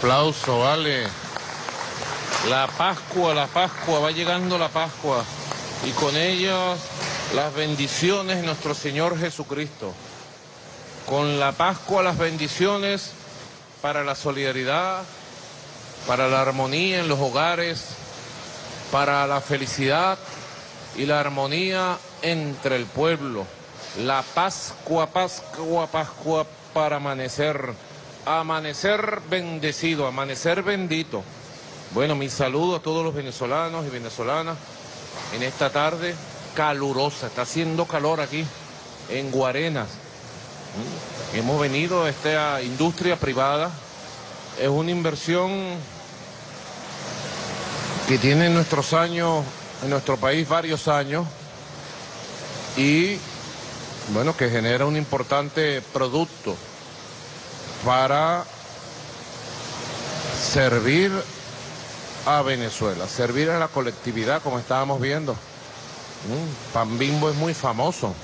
aplauso, vale. La Pascua, la Pascua, va llegando la Pascua. Y con ella las bendiciones de nuestro Señor Jesucristo. Con la Pascua las bendiciones para la solidaridad, para la armonía en los hogares, para la felicidad y la armonía entre el pueblo. La Pascua, Pascua, Pascua para amanecer. Amanecer bendecido, amanecer bendito. Bueno, mi saludo a todos los venezolanos y venezolanas en esta tarde calurosa. Está haciendo calor aquí en Guarenas. Mm. Hemos venido a esta industria privada. Es una inversión que tiene en nuestros años, en nuestro país varios años y bueno, que genera un importante producto para servir a Venezuela, servir a la colectividad como estábamos viendo. Mm, Pan Bimbo es muy famoso,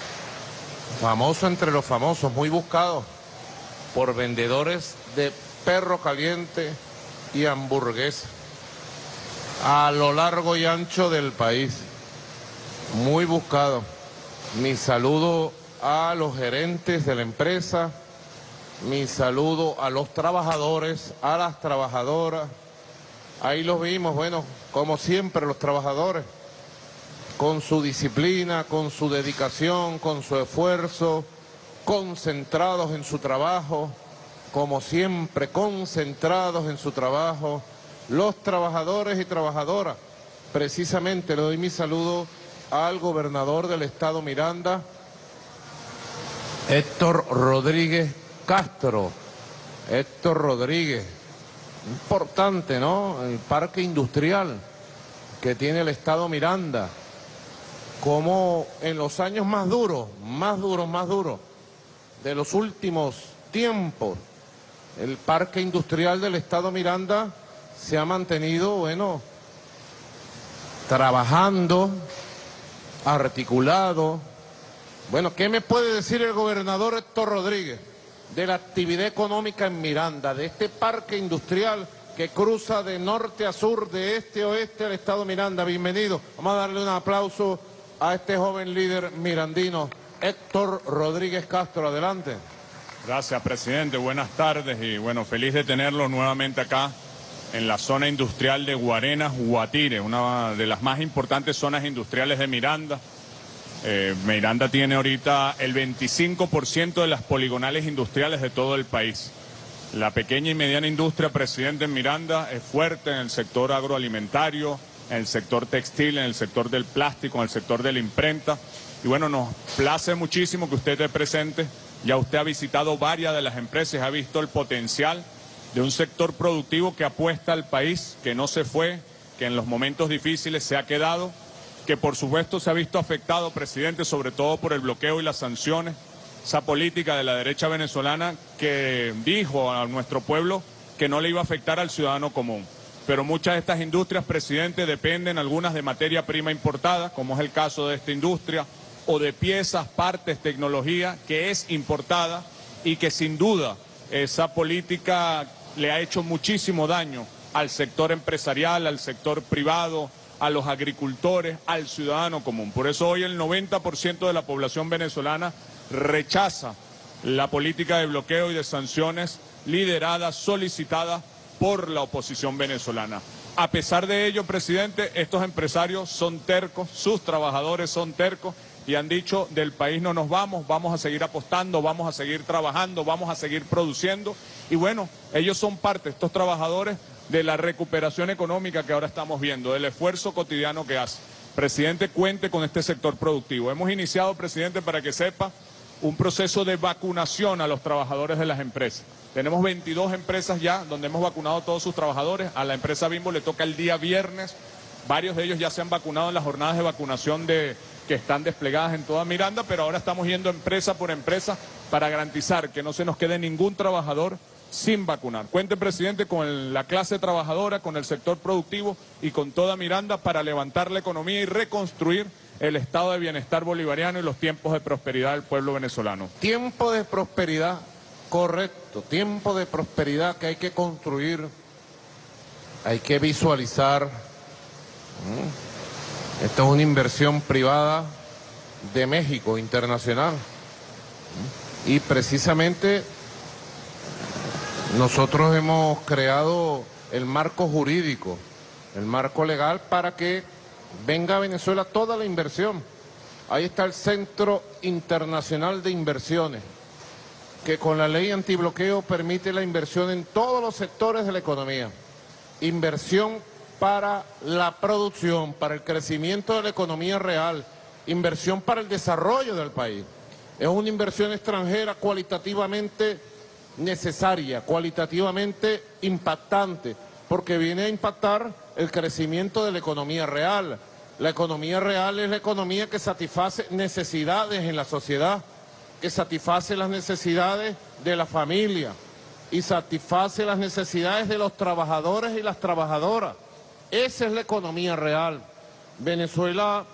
famoso entre los famosos, muy buscado por vendedores de perro caliente y hamburguesa a lo largo y ancho del país. Muy buscado. Mi saludo a los gerentes de la empresa, mi saludo a los trabajadores, a las trabajadoras. Ahí los vimos, bueno, como siempre los trabajadores, con su disciplina, con su dedicación, con su esfuerzo, concentrados en su trabajo, como siempre, concentrados en su trabajo, los trabajadores y trabajadoras. Precisamente le doy mi saludo al gobernador del estado Miranda, Héctor Rodríguez Castro. Héctor Rodríguez, importante, ¿no? El parque industrial que tiene el estado Miranda, como en los años más duros, más duros, más duros, de los últimos tiempos, el parque industrial del estado Miranda se ha mantenido, bueno, trabajando, articulado. Bueno, ¿qué me puede decir el gobernador Héctor Rodríguez de la actividad económica en Miranda, de este parque industrial que cruza de norte a sur, de este a oeste al estado Miranda? Bienvenido. Vamos a darle un aplauso a este joven líder mirandino, Héctor Rodríguez Castro. Adelante. Gracias, presidente. Buenas tardes y bueno, feliz de tenerlo nuevamente acá en la zona industrial de Guarenas, Guatire, una de las más importantes zonas industriales de Miranda. Eh, Miranda tiene ahorita el 25% de las poligonales industriales de todo el país. La pequeña y mediana industria, presidente, en Miranda es fuerte en el sector agroalimentario, en el sector textil, en el sector del plástico, en el sector de la imprenta. Y bueno, nos place muchísimo que usted esté presente. Ya usted ha visitado varias de las empresas, ha visto el potencial de un sector productivo que apuesta al país, que no se fue, que en los momentos difíciles se ha quedado, que por supuesto se ha visto afectado, presidente, sobre todo por el bloqueo y las sanciones, esa política de la derecha venezolana que dijo a nuestro pueblo que no le iba a afectar al ciudadano común. Pero muchas de estas industrias, presidente, dependen algunas de materia prima importada, como es el caso de esta industria, o de piezas, partes, tecnología que es importada y que sin duda esa política le ha hecho muchísimo daño al sector empresarial, al sector privado, a los agricultores, al ciudadano común. Por eso hoy el 90% de la población venezolana rechaza la política de bloqueo y de sanciones liderada, solicitada por la oposición venezolana. A pesar de ello, presidente, estos empresarios son tercos, sus trabajadores son tercos y han dicho del país no nos vamos, vamos a seguir apostando, vamos a seguir trabajando, vamos a seguir produciendo. Y bueno, ellos son parte, estos trabajadores, de la recuperación económica que ahora estamos viendo, del esfuerzo cotidiano que hace. Presidente, cuente con este sector productivo. Hemos iniciado, presidente, para que sepa, un proceso de vacunación a los trabajadores de las empresas. Tenemos 22 empresas ya donde hemos vacunado a todos sus trabajadores. A la empresa Bimbo le toca el día viernes. Varios de ellos ya se han vacunado en las jornadas de vacunación de, que están desplegadas en toda Miranda, pero ahora estamos yendo empresa por empresa para garantizar que no se nos quede ningún trabajador sin vacunar. Cuente, presidente, con la clase trabajadora, con el sector productivo y con toda Miranda para levantar la economía y reconstruir el estado de bienestar bolivariano y los tiempos de prosperidad del pueblo venezolano. Tiempo de prosperidad, correcto, tiempo de prosperidad que hay que construir, hay que visualizar. ¿Mm? Esta es una inversión privada de México, internacional. ¿Mm? Y precisamente nosotros hemos creado el marco jurídico, el marco legal para que venga a Venezuela toda la inversión. Ahí está el Centro Internacional de Inversiones, que con la ley antibloqueo permite la inversión en todos los sectores de la economía. Inversión para la producción, para el crecimiento de la economía real, inversión para el desarrollo del país. Es una inversión extranjera cualitativamente necesaria, cualitativamente impactante, porque viene a impactar el crecimiento de la economía real. La economía real es la economía que satisface necesidades en la sociedad, que satisface las necesidades de la familia y satisface las necesidades de los trabajadores y las trabajadoras. Esa es la economía real. Venezuela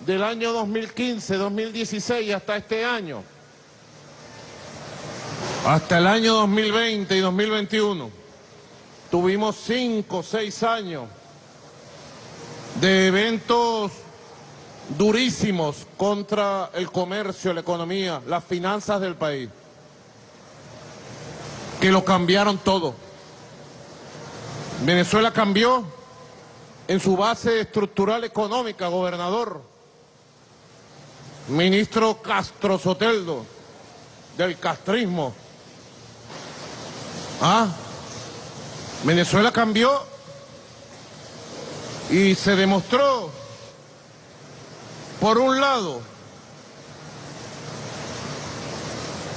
del año 2015, 2016 hasta este año hasta el año 2020 y 2021 tuvimos cinco, seis años de eventos durísimos contra el comercio, la economía, las finanzas del país, que lo cambiaron todo. Venezuela cambió en su base estructural económica, gobernador, ministro Castro Soteldo, del castrismo, Ah, Venezuela cambió y se demostró, por un lado,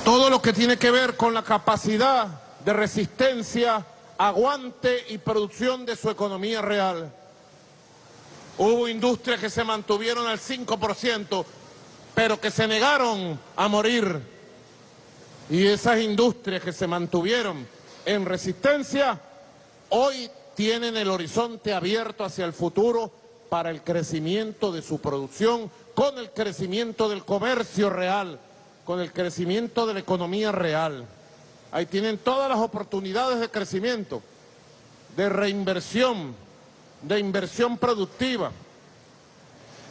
todo lo que tiene que ver con la capacidad de resistencia, aguante y producción de su economía real. Hubo industrias que se mantuvieron al 5%, pero que se negaron a morir. Y esas industrias que se mantuvieron en resistencia, hoy tienen el horizonte abierto hacia el futuro para el crecimiento de su producción, con el crecimiento del comercio real, con el crecimiento de la economía real. Ahí tienen todas las oportunidades de crecimiento, de reinversión, de inversión productiva.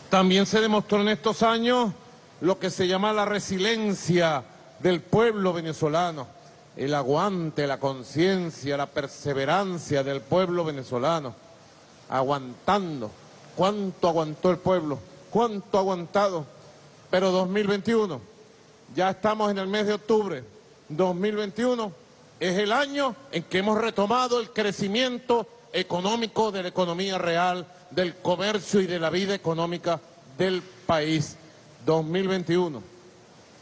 También se demostró en estos años lo que se llama la resiliencia del pueblo venezolano el aguante, la conciencia, la perseverancia del pueblo venezolano, aguantando. ¿Cuánto aguantó el pueblo? ¿Cuánto aguantado? Pero 2021, ya estamos en el mes de octubre, 2021 es el año en que hemos retomado el crecimiento económico de la economía real, del comercio y de la vida económica del país. 2021.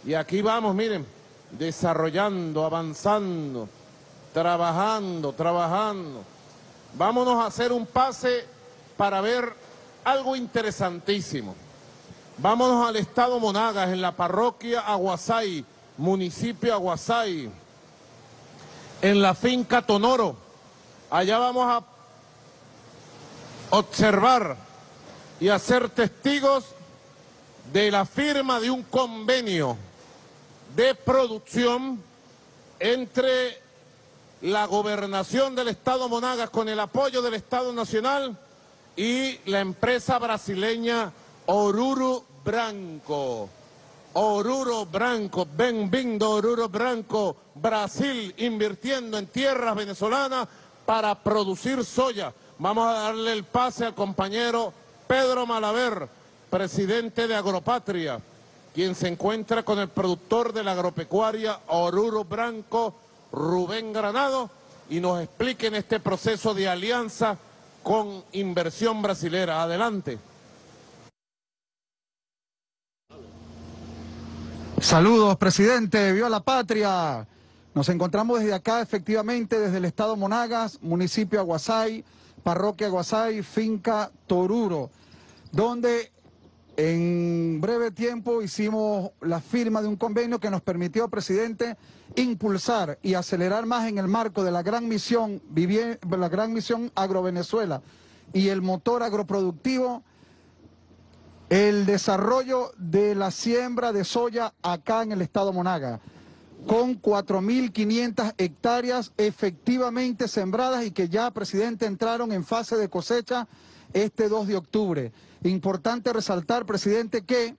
Y aquí vamos, miren, desarrollando, avanzando, trabajando, trabajando. Vámonos a hacer un pase para ver algo interesantísimo. Vámonos al estado Monagas, en la parroquia Aguasay, municipio Aguasay, en la finca Tonoro. Allá vamos a observar y a ser testigos de la firma de un convenio de producción entre la gobernación del Estado Monagas con el apoyo del Estado Nacional y la empresa brasileña Oruro Branco. Oruro Branco, Benvindo Oruro Branco, Brasil invirtiendo en tierras venezolanas para producir soya. Vamos a darle el pase al compañero Pedro Malaver, presidente de Agropatria, quien se encuentra con el productor de la agropecuaria Oruro Branco, Rubén Granado, y nos expliquen este proceso de alianza con inversión brasilera. Adelante. Saludos, presidente, viva la patria. Nos encontramos desde acá, efectivamente, desde el estado Monagas, municipio Aguasay, parroquia Aguasay, finca Toruro, donde en breve tiempo hicimos la firma de un convenio que nos permitió, presidente, impulsar y acelerar más en el marco de la gran misión, la gran misión Agrovenezuela y el motor agroproductivo, el desarrollo de la siembra de soya acá en el estado Monaga, con 4.500 hectáreas efectivamente sembradas y que ya, presidente, entraron en fase de cosecha este 2 de octubre. Importante resaltar, presidente, que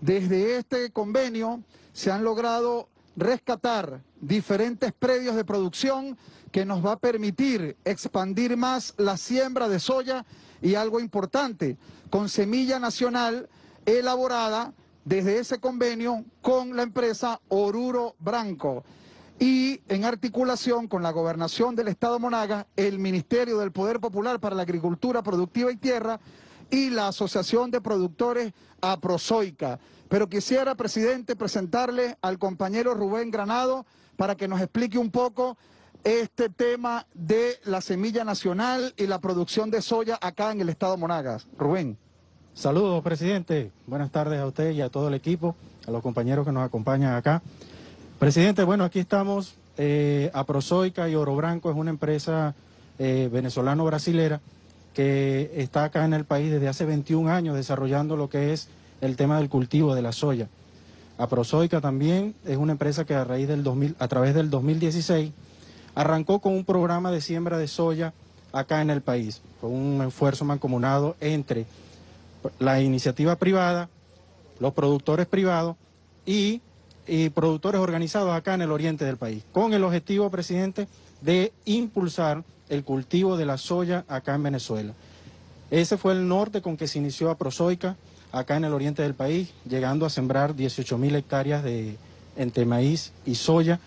desde este convenio se han logrado rescatar diferentes predios de producción que nos va a permitir expandir más la siembra de soya y algo importante, con semilla nacional elaborada desde ese convenio con la empresa Oruro Branco. Y en articulación con la gobernación del Estado Monagas, el Ministerio del Poder Popular para la Agricultura Productiva y Tierra y la Asociación de Productores Aprozoica. Pero quisiera, presidente, presentarle al compañero Rubén Granado para que nos explique un poco este tema de la semilla nacional y la producción de soya acá en el Estado Monagas. Rubén. Saludos, presidente. Buenas tardes a usted y a todo el equipo, a los compañeros que nos acompañan acá. Presidente, bueno, aquí estamos. Eh, Aprozoica y Oro Branco es una empresa eh, venezolano-brasilera que está acá en el país desde hace 21 años desarrollando lo que es el tema del cultivo de la soya. Aprozoica también es una empresa que a raíz del 2000, a través del 2016 arrancó con un programa de siembra de soya acá en el país. Fue un esfuerzo mancomunado entre la iniciativa privada, los productores privados y productores organizados acá en el oriente del país, con el objetivo, presidente, de impulsar el cultivo de la soya acá en Venezuela. Ese fue el norte con que se inició a Prosoica, acá en el oriente del país, llegando a sembrar 18 mil hectáreas de, entre maíz y soya.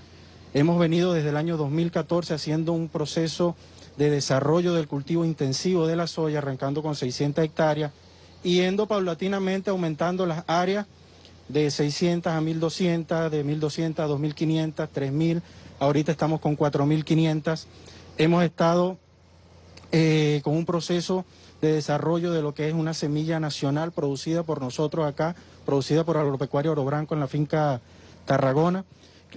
Hemos venido desde el año 2014 haciendo un proceso de desarrollo del cultivo intensivo de la soya, arrancando con 600 hectáreas, yendo paulatinamente aumentando las áreas de 600 a 1200, de 1200 a 2500, 3000, ahorita estamos con 4500. Hemos estado eh, con un proceso de desarrollo de lo que es una semilla nacional producida por nosotros acá, producida por Agropecuario Oro Branco en la finca Tarragona,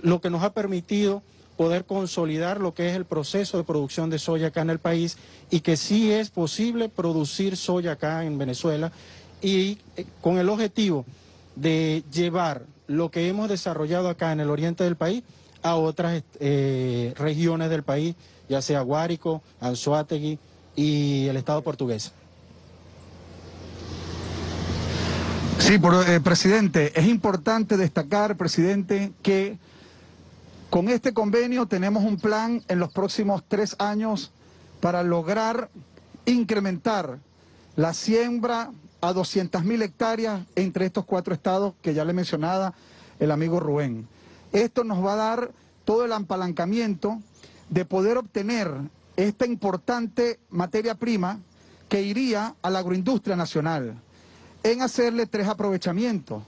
lo que nos ha permitido poder consolidar lo que es el proceso de producción de soya acá en el país y que sí es posible producir soya acá en Venezuela y eh, con el objetivo de llevar lo que hemos desarrollado acá en el oriente del país a otras eh, regiones del país, ya sea Guárico, Anzoátegui y el Estado portugués. Sí, eh, presidente, es importante destacar, presidente, que con este convenio tenemos un plan en los próximos tres años para lograr incrementar la siembra a 200 mil hectáreas entre estos cuatro estados que ya le mencionaba el amigo Rubén. Esto nos va a dar todo el apalancamiento de poder obtener esta importante materia prima que iría a la agroindustria nacional en hacerle tres aprovechamientos.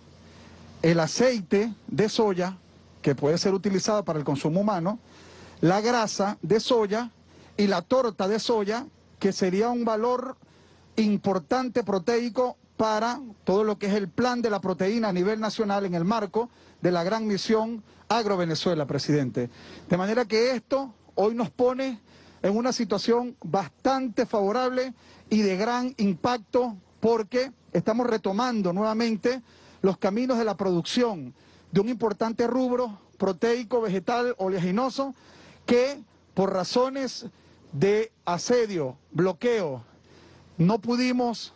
El aceite de soya, que puede ser utilizado para el consumo humano, la grasa de soya y la torta de soya, que sería un valor importante proteico para todo lo que es el plan de la proteína a nivel nacional en el marco de la gran misión Agro-Venezuela, presidente. De manera que esto hoy nos pone en una situación bastante favorable y de gran impacto porque estamos retomando nuevamente los caminos de la producción de un importante rubro proteico, vegetal, oleaginoso, que por razones de asedio, bloqueo, no pudimos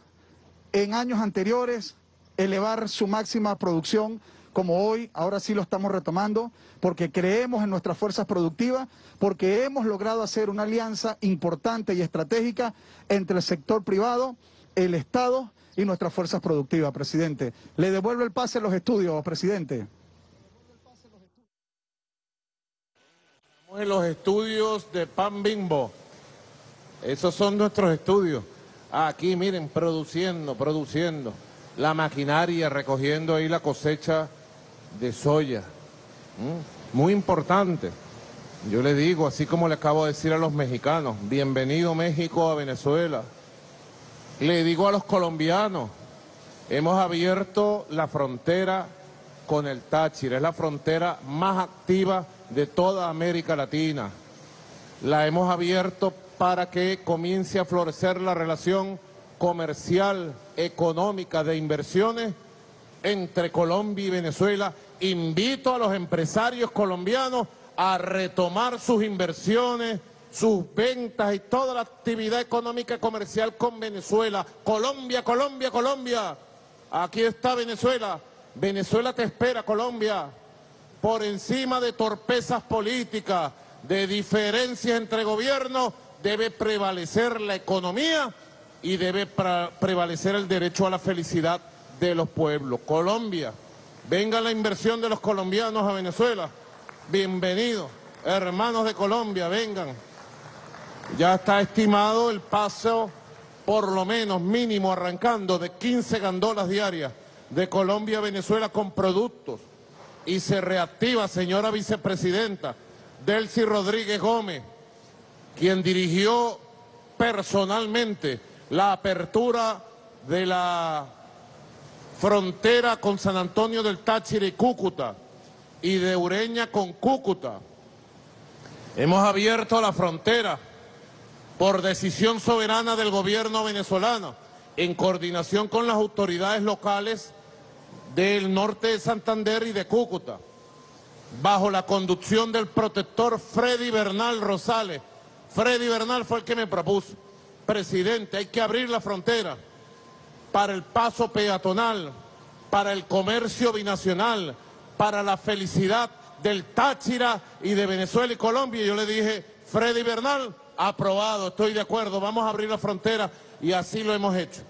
en años anteriores elevar su máxima producción como hoy, ahora sí lo estamos retomando, porque creemos en nuestras fuerzas productivas, porque hemos logrado hacer una alianza importante y estratégica entre el sector privado, el Estado y nuestras fuerzas productivas, presidente. Le devuelvo el pase a los estudios, presidente. Estamos en los estudios de Pan Bimbo. Esos son nuestros estudios. Aquí, miren, produciendo, produciendo. La maquinaria, recogiendo ahí la cosecha de soya. Muy importante. Yo le digo, así como le acabo de decir a los mexicanos, bienvenido México a Venezuela. Le digo a los colombianos, hemos abierto la frontera con el Táchira, es la frontera más activa de toda América Latina. La hemos abierto para que comience a florecer la relación comercial, económica, de inversiones entre Colombia y Venezuela. Invito a los empresarios colombianos a retomar sus inversiones, sus ventas y toda la actividad económica y comercial con Venezuela. Colombia, Colombia, Colombia. Aquí está Venezuela. Venezuela te espera, Colombia. Por encima de torpezas políticas, de diferencias entre gobiernos, debe prevalecer la economía y debe prevalecer el derecho a la felicidad de los pueblos. Colombia, venga la inversión de los colombianos a Venezuela. Bienvenidos, hermanos de Colombia, vengan. Ya está estimado el paso, por lo menos mínimo, arrancando de 15 gandolas diarias de Colombia a Venezuela con productos. Y se reactiva, señora vicepresidenta, Delcy Rodríguez Gómez, quien dirigió personalmente la apertura de la frontera con San Antonio del Táchira y Cúcuta y de Ureña con Cúcuta. Hemos abierto la frontera por decisión soberana del gobierno venezolano en coordinación con las autoridades locales del norte de Santander y de Cúcuta, bajo la conducción del protector Freddy Bernal Rosales. Freddy Bernal fue el que me propuso, presidente, hay que abrir la frontera para el paso peatonal, para el comercio binacional, para la felicidad del Táchira y de Venezuela y Colombia. Y yo le dije, Freddy Bernal, aprobado, estoy de acuerdo, vamos a abrir la frontera y así lo hemos hecho.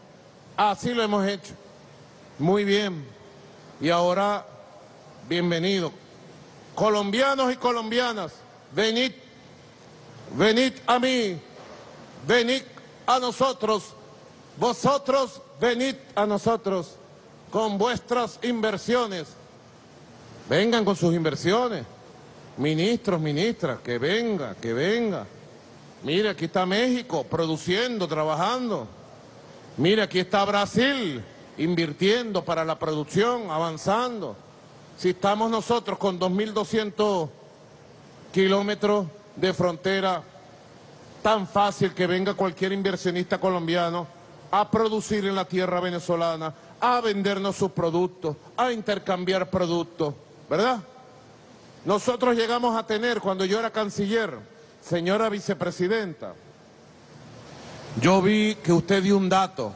Así lo hemos hecho. Muy bien. Y ahora, bienvenido. Colombianos y colombianas, venid, venid a mí, venid a nosotros, vosotros venid a nosotros con vuestras inversiones. Vengan con sus inversiones. Ministros, ministras, que venga, que venga. Mire, aquí está México produciendo, trabajando. Mire, aquí está Brasil invirtiendo para la producción, avanzando. Si estamos nosotros con 2.200 kilómetros de frontera, tan fácil que venga cualquier inversionista colombiano a producir en la tierra venezolana, a vendernos sus productos, a intercambiar productos, ¿verdad? Nosotros llegamos a tener, cuando yo era canciller, señora vicepresidenta, yo vi que usted dio un dato,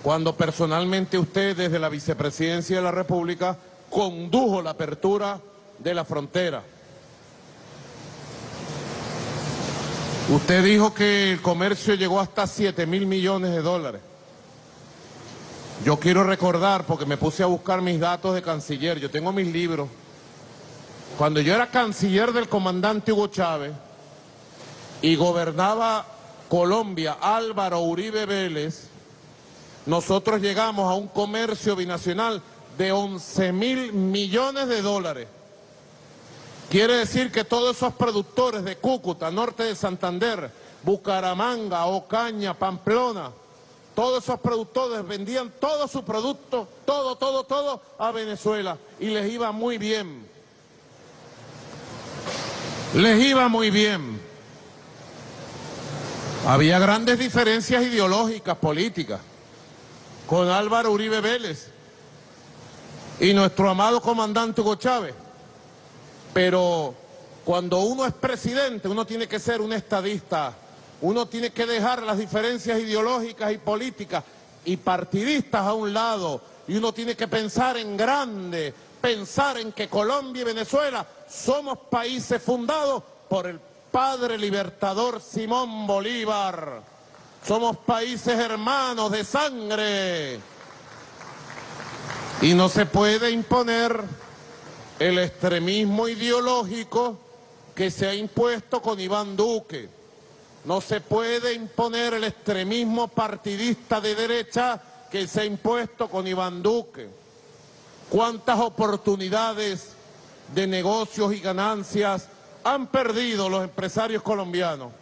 cuando personalmente usted desde la vicepresidencia de la República condujo la apertura de la frontera. Usted dijo que el comercio llegó hasta 7 mil millones de dólares. Yo quiero recordar, porque me puse a buscar mis datos de canciller, yo tengo mis libros. Cuando yo era canciller del comandante Hugo Chávez y gobernaba Colombia Álvaro Uribe Vélez, nosotros llegamos a un comercio binacional de 11 mil millones de dólares. Quiere decir que todos esos productores de Cúcuta, norte de Santander, Bucaramanga, Ocaña, Pamplona, todos esos productores vendían todo su producto, todo, todo, todo a Venezuela y les iba muy bien. Les iba muy bien. Había grandes diferencias ideológicas, políticas, con Álvaro Uribe Vélez y nuestro amado comandante Hugo Chávez. Pero cuando uno es presidente, uno tiene que ser un estadista, uno tiene que dejar las diferencias ideológicas y políticas y partidistas a un lado, y uno tiene que pensar en grande, pensar en que Colombia y Venezuela somos países fundados por el padre libertador Simón Bolívar. Somos países hermanos de sangre. Y no se puede imponer el extremismo ideológico que se ha impuesto con Iván Duque. No se puede imponer el extremismo partidista de derecha que se ha impuesto con Iván Duque. ¿Cuántas oportunidades de negocios y ganancias han perdido los empresarios colombianos?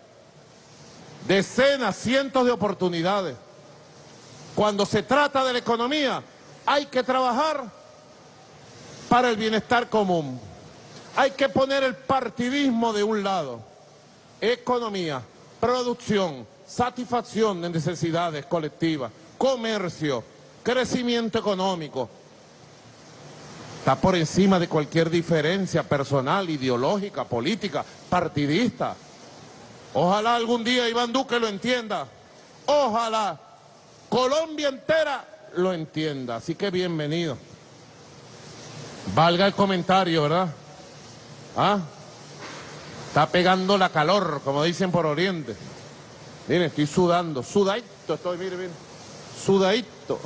Decenas, cientos de oportunidades. cuando se trata de la economía, hay que trabajar para el bienestar común. Hay que poner el partidismo de un lado. Economía, producción, satisfacción de necesidades colectivas, comercio, crecimiento económico. Está por encima de cualquier diferencia personal, ideológica, política, partidista. Ojalá algún día Iván Duque lo entienda. Ojalá Colombia entera lo entienda. Así que bienvenido. Valga el comentario, ¿verdad? ¿Ah? Está pegando la calor, como dicen por Oriente. Miren, estoy sudando, sudadito estoy, mire, mire. Sudadito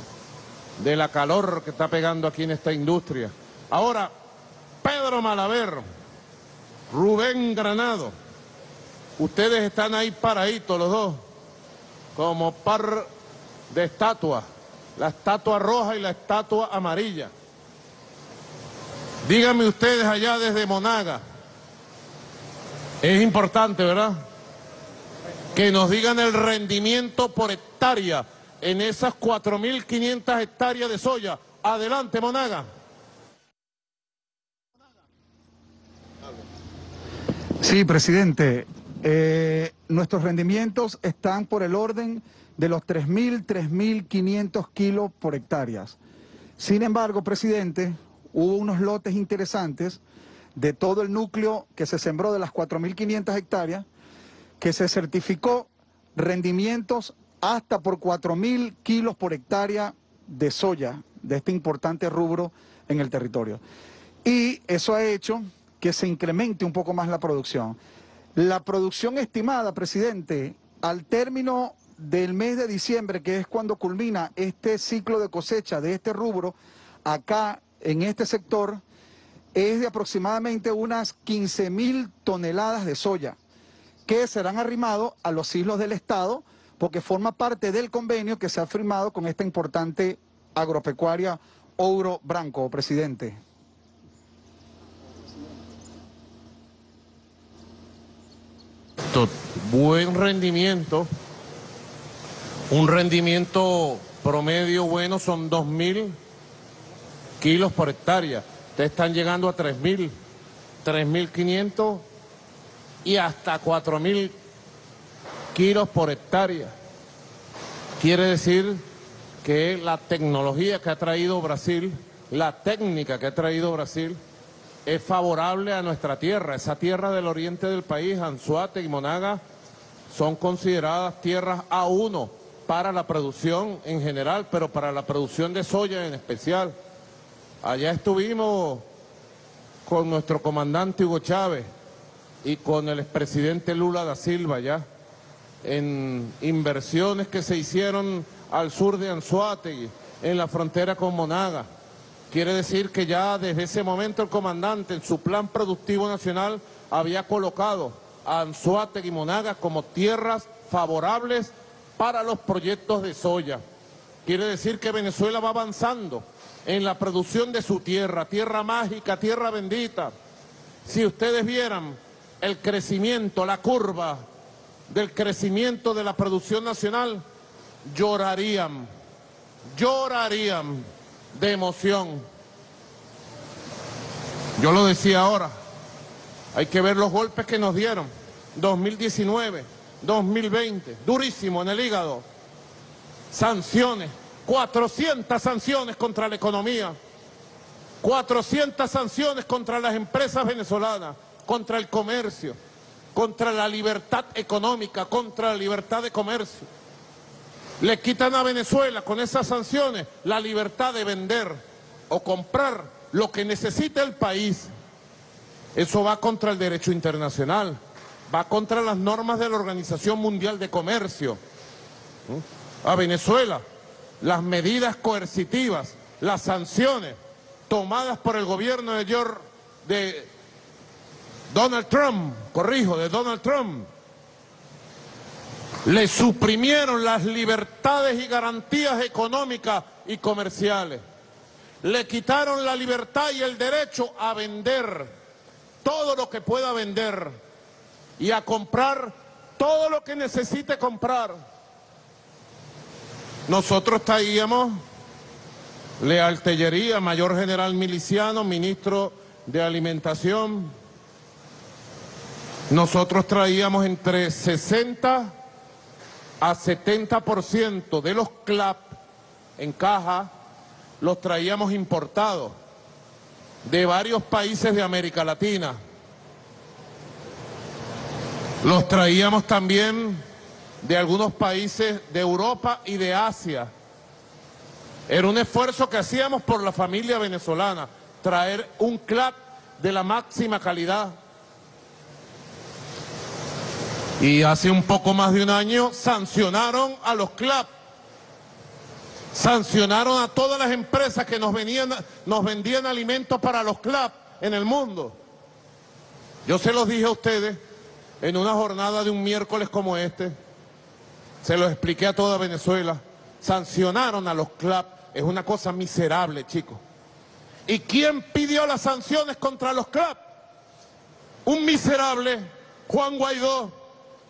de la calor que está pegando aquí en esta industria. Ahora, Pedro Malaver, Rubén Granado, ustedes están ahí paraditos los dos, como par de estatuas, la estatua roja y la estatua amarilla. Díganme ustedes allá desde Monaga, es importante, ¿verdad? Que nos digan el rendimiento por hectárea en esas 4.500 hectáreas de soya. Adelante, Monaga. Sí, presidente. Eh, nuestros rendimientos están por el orden de los 3.000, 3.500 kilos por hectáreas. Sin embargo, presidente, hubo unos lotes interesantes de todo el núcleo que se sembró de las 4.500 hectáreas, que se certificó rendimientos hasta por 4.000 kilos por hectárea de soya, de este importante rubro en el territorio. Y eso ha hecho que se incremente un poco más la producción. La producción estimada, presidente, al término del mes de diciembre, que es cuando culmina este ciclo de cosecha de este rubro, acá en este sector, es de aproximadamente unas 15 mil toneladas de soya, que serán arrimados a los islos del Estado, porque forma parte del convenio que se ha firmado con esta importante agropecuaria Ouro Branco, presidente. Buen rendimiento, un rendimiento promedio bueno son 2.000 kilos por hectárea. Ustedes están llegando a 3.000, 3.500 y hasta 4.000 kilos por hectárea. Quiere decir que la tecnología que ha traído Brasil, la técnica que ha traído Brasil, es favorable a nuestra tierra. Esa tierra del oriente del país, Anzuate y Monaga, son consideradas tierras A1 para la producción en general, pero para la producción de soya en especial. Allá estuvimos con nuestro comandante Hugo Chávez y con el expresidente Lula da Silva ya en inversiones que se hicieron al sur de Anzuategui, en la frontera con Monaga. Quiere decir que ya desde ese momento el comandante en su plan productivo nacional había colocado a Anzuategui y Monaga como tierras favorables para los proyectos de soya. Quiere decir que Venezuela va avanzando en la producción de su tierra, tierra mágica, tierra bendita. Si ustedes vieran el crecimiento, la curva del crecimiento de la producción nacional, llorarían, llorarían de emoción. Yo lo decía ahora, hay que ver los golpes que nos dieron. 2019, 2020, durísimo en el hígado. Sanciones, 400 sanciones contra la economía, 400 sanciones contra las empresas venezolanas, contra el comercio, contra la libertad económica, contra la libertad de comercio. Le quitan a Venezuela con esas sanciones la libertad de vender o comprar lo que necesita el país. Eso va contra el derecho internacional, va contra las normas de la Organización Mundial de Comercio. ¿Mm? A Venezuela, las medidas coercitivas, las sanciones tomadas por el gobierno de, Donald Trump, corrijo, de Donald Trump, le suprimieron las libertades y garantías económicas y comerciales. Le quitaron la libertad y el derecho a vender todo lo que pueda vender y a comprar todo lo que necesite comprar. Nosotros traíamos Leal Tellería, mayor general miliciano, ministro de Alimentación. Nosotros traíamos entre 60 a 70% de los CLAP en caja, los traíamos importados de varios países de América Latina. Los traíamos también de algunos países de Europa y de Asia. Era un esfuerzo que hacíamos por la familia venezolana, traer un CLAP de la máxima calidad. Y hace un poco más de un año sancionaron a los CLAP, sancionaron a todas las empresas que nos, venían, nos vendían alimentos para los CLAP en el mundo. Yo se los dije a ustedes en una jornada de un miércoles como este, se lo expliqué a toda Venezuela, sancionaron a los CLAP, es una cosa miserable, chicos. ¿Y quién pidió las sanciones contra los CLAP? Un miserable, Juan Guaidó,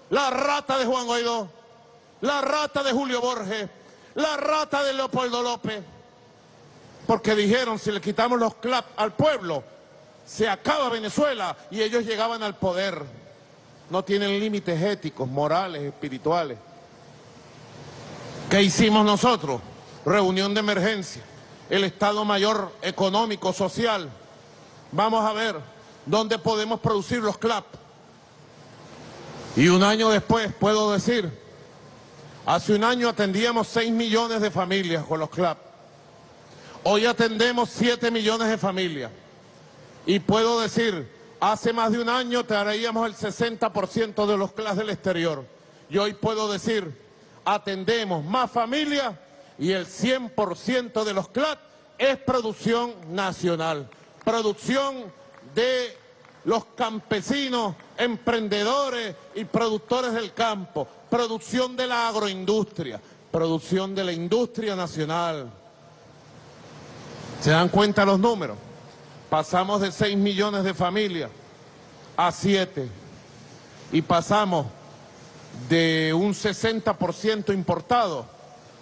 la rata de Juan Guaidó, la rata de Julio Borges, la rata de Leopoldo López. Porque dijeron, si le quitamos los CLAP al pueblo, se acaba Venezuela y ellos llegaban al poder. No tienen límites éticos, morales, espirituales. ¿Qué hicimos nosotros? Reunión de emergencia, el Estado Mayor Económico, Social. Vamos a ver dónde podemos producir los CLAP. Y un año después, puedo decir, hace un año atendíamos 6 millones de familias con los CLAP. Hoy atendemos 7 millones de familias. Y puedo decir, hace más de un año traíamos el 60% de los CLAP del exterior. Y hoy puedo decir, atendemos más familias y el 100% de los CLAP es producción nacional. Producción de los campesinos, emprendedores y productores del campo, producción de la agroindustria, producción de la industria nacional. ¿Se dan cuenta los números? Pasamos de 6 millones de familias a 7 y pasamos de un 60% importado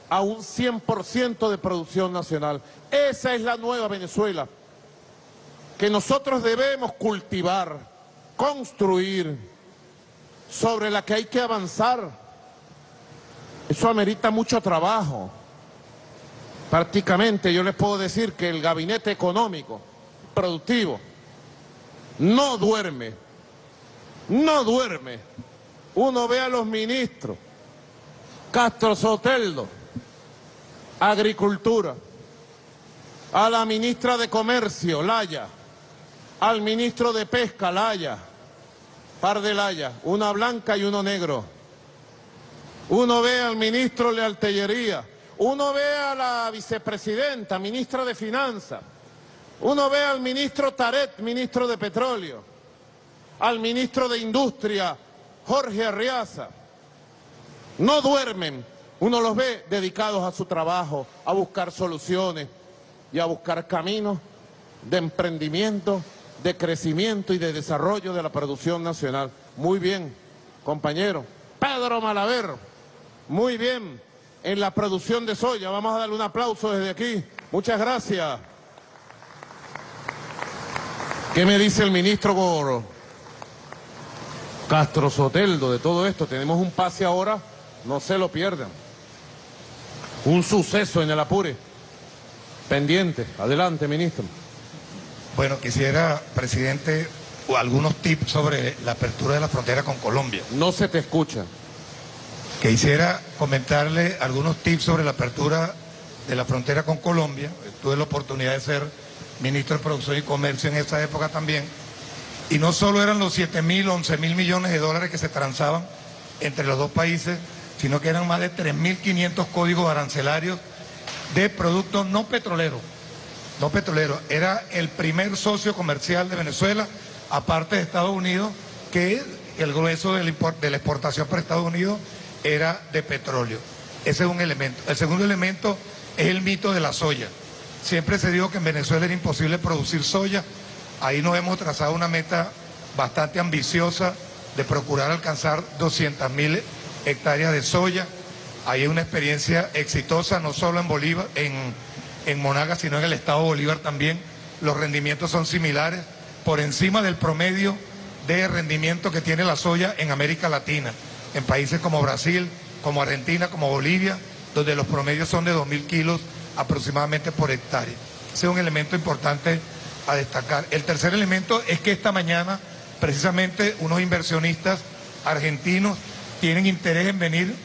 a un 100% de producción nacional. Esa es la nueva Venezuela que nosotros debemos cultivar, construir, sobre la que hay que avanzar. Eso amerita mucho trabajo. Prácticamente yo les puedo decir que el gabinete económico productivo no duerme, no duerme. Uno ve a los ministros, Castro Soteldo, Agricultura, a la ministra de Comercio, Laya, al ministro de Pesca, Laya, par de Laya, una blanca y uno negro. Uno ve al ministro Lealtellería, uno ve a la vicepresidenta, ministra de Finanzas, uno ve al ministro Taret, ministro de Petróleo, al ministro de Industria, Jorge Arriaza. No duermen, uno los ve dedicados a su trabajo, a buscar soluciones y a buscar caminos de emprendimiento, de crecimiento y de desarrollo de la producción nacional. Muy bien, compañero. Pedro Malaver, muy bien, en la producción de soya. Vamos a darle un aplauso desde aquí. Muchas gracias. ¿Qué me dice el ministro Goro? Castro Soteldo de todo esto? Tenemos un pase ahora, no se lo pierdan. Un suceso en el Apure. Pendiente. Adelante, ministro. Bueno, quisiera, presidente, algunos tips sobre la apertura de la frontera con Colombia. No se te escucha. Quisiera comentarle algunos tips sobre la apertura de la frontera con Colombia. Tuve la oportunidad de ser ministro de Producción y Comercio en esa época también. Y no solo eran los 7 mil, 11 mil millones de dólares que se transaban entre los dos países, sino que eran más de 3.500 códigos arancelarios de productos no petroleros. No petroleros. Era el primer socio comercial de Venezuela, aparte de Estados Unidos, que el grueso de la, exportación para Estados Unidos era de petróleo. Ese es un elemento. El segundo elemento es el mito de la soya. Siempre se dijo que en Venezuela era imposible producir soya. Ahí nos hemos trazado una meta bastante ambiciosa de procurar alcanzar 200 mil hectáreas de soya. Ahí es una experiencia exitosa, no solo en Bolívar, en, en Monagas, sino en el estado de Bolívar también. Los rendimientos son similares, por encima del promedio de rendimiento que tiene la soya en América Latina, en países como Brasil, como Argentina, como Bolivia, donde los promedios son de 2.000 kilos aproximadamente por hectárea. Ese es un elemento importante a destacar. El tercer elemento es que esta mañana precisamente unos inversionistas argentinos tienen interés en venir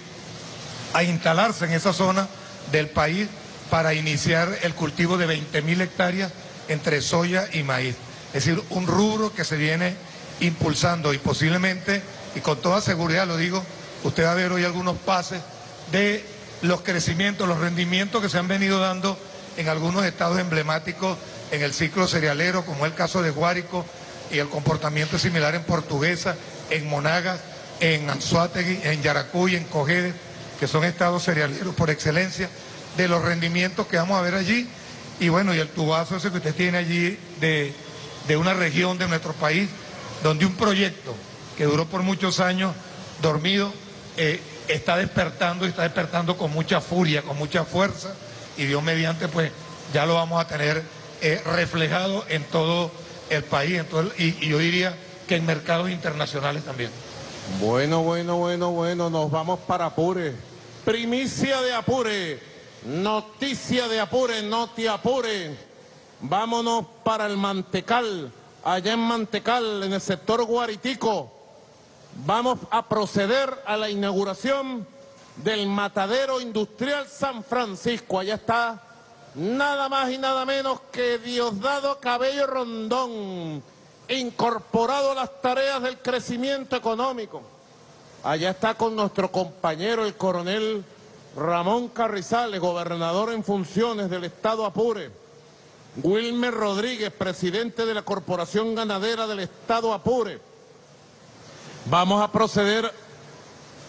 a instalarse en esa zona del país para iniciar el cultivo de 20.000 hectáreas entre soya y maíz. Es decir, un rubro que se viene impulsando y posiblemente, y con toda seguridad lo digo, usted va a ver hoy algunos pases de los crecimientos, los rendimientos que se han venido dando en algunos estados emblemáticos en el ciclo cerealero, como es el caso de Guárico, y el comportamiento similar en Portuguesa, en Monagas, en Anzuategui, en Yaracuy, en Cojedes, que son estados cerealeros por excelencia, de los rendimientos que vamos a ver allí. Y bueno, y el tubazo ese que usted tiene allí de, de una región de nuestro país, donde un proyecto que duró por muchos años dormido, eh, está despertando y está despertando con mucha furia, con mucha fuerza, y Dios mediante, pues ya lo vamos a tener eh, reflejado en todo el país, y, y yo diría que en mercados internacionales también. Bueno, bueno, bueno, bueno, nos vamos para Apure. Primicia de Apure, noticia de Apure, no te apure. Vámonos para el Mantecal, allá en Mantecal, en el sector Guaritico. Vamos a proceder a la inauguración del matadero industrial San Francisco. Allá está nada más y nada menos que Diosdado Cabello Rondón, incorporado a las tareas del crecimiento económico. Allá está con nuestro compañero el coronel Ramón Carrizales, gobernador en funciones del estado Apure. Wilmer Rodríguez, presidente de la Corporación Ganadera del estado Apure. Vamos a proceder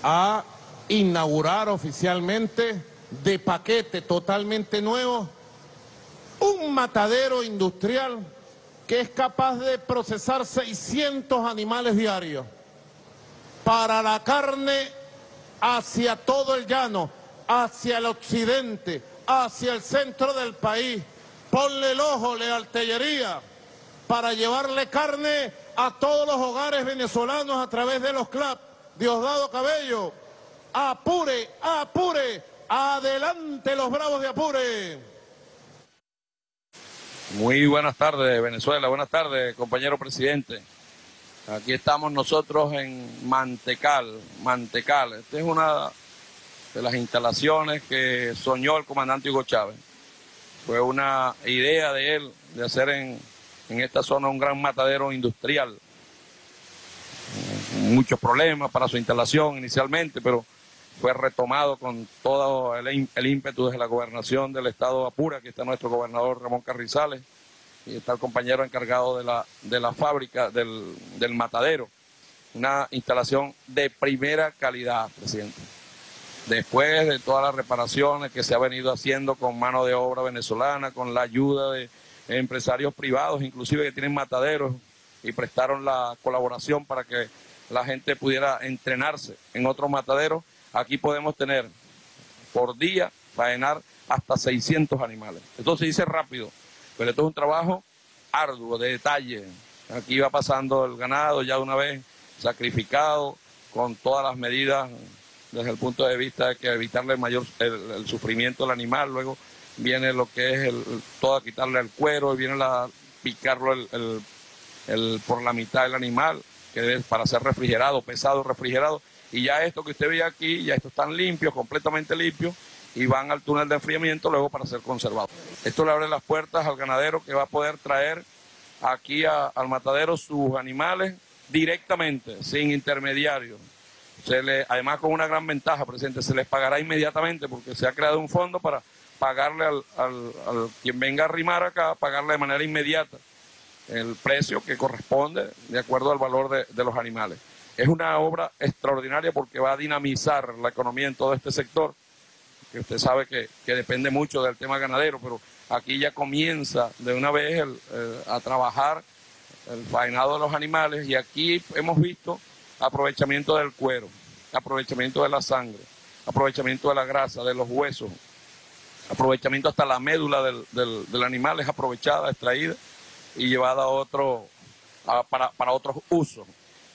a inaugurar oficialmente de paquete totalmente nuevo un matadero industrial que es capaz de procesar 600 animales diarios para la carne hacia todo el llano, hacia el occidente, hacia el centro del país. Ponle el ojo, lealtellería, para llevarle carne a todos los hogares venezolanos a través de los CLAP. Diosdado Cabello, apure, apure, adelante los bravos de Apure. Muy buenas tardes, Venezuela. Buenas tardes, compañero presidente. Aquí estamos nosotros en Mantecal. Mantecal. Esta es una de las instalaciones que soñó el comandante Hugo Chávez. Fue una idea de él de hacer en, en esta zona un gran matadero industrial. Muchos problemas para su instalación inicialmente, pero fue retomado con todo el, ímpetu desde la gobernación del estado de Apura, aquí está nuestro gobernador Ramón Carrizales, y está el compañero encargado de la, de la fábrica del, del matadero. Una instalación de primera calidad, presidente. Después de todas las reparaciones que se ha venido haciendo con mano de obra venezolana, con la ayuda de empresarios privados, inclusive que tienen mataderos, y prestaron la colaboración para que la gente pudiera entrenarse en otros mataderos, aquí podemos tener por día faenar hasta 600 animales. Esto se dice rápido, pero esto es un trabajo arduo, de detalle. Aquí va pasando el ganado ya una vez sacrificado, con todas las medidas desde el punto de vista de que evitarle el mayor el, sufrimiento al animal, luego viene lo que es el, todo quitarle el cuero, y viene la picarlo el- el- por la mitad del animal, que es para ser refrigerado, pesado, refrigerado, y ya esto que usted ve aquí, ya estos están limpios, completamente limpios, y van al túnel de enfriamiento luego para ser conservados. Esto le abre las puertas al ganadero que va a poder traer aquí al matadero sus animales directamente, sin intermediarios. Se le, además con una gran ventaja, presidente, se les pagará inmediatamente porque se ha creado un fondo para pagarle al, al- al quien venga a arrimar acá, pagarle de manera inmediata el precio que corresponde de acuerdo al valor de los animales. Es una obra extraordinaria porque va a dinamizar la economía en todo este sector, que usted sabe que, que depende mucho del tema ganadero, pero aquí ya comienza de una vez a trabajar el faenado de los animales y aquí hemos visto aprovechamiento del cuero, aprovechamiento de la sangre, aprovechamiento de la grasa, de los huesos, aprovechamiento hasta la médula del, del- del animal es aprovechada, extraída y llevada a otro, para, para otros usos.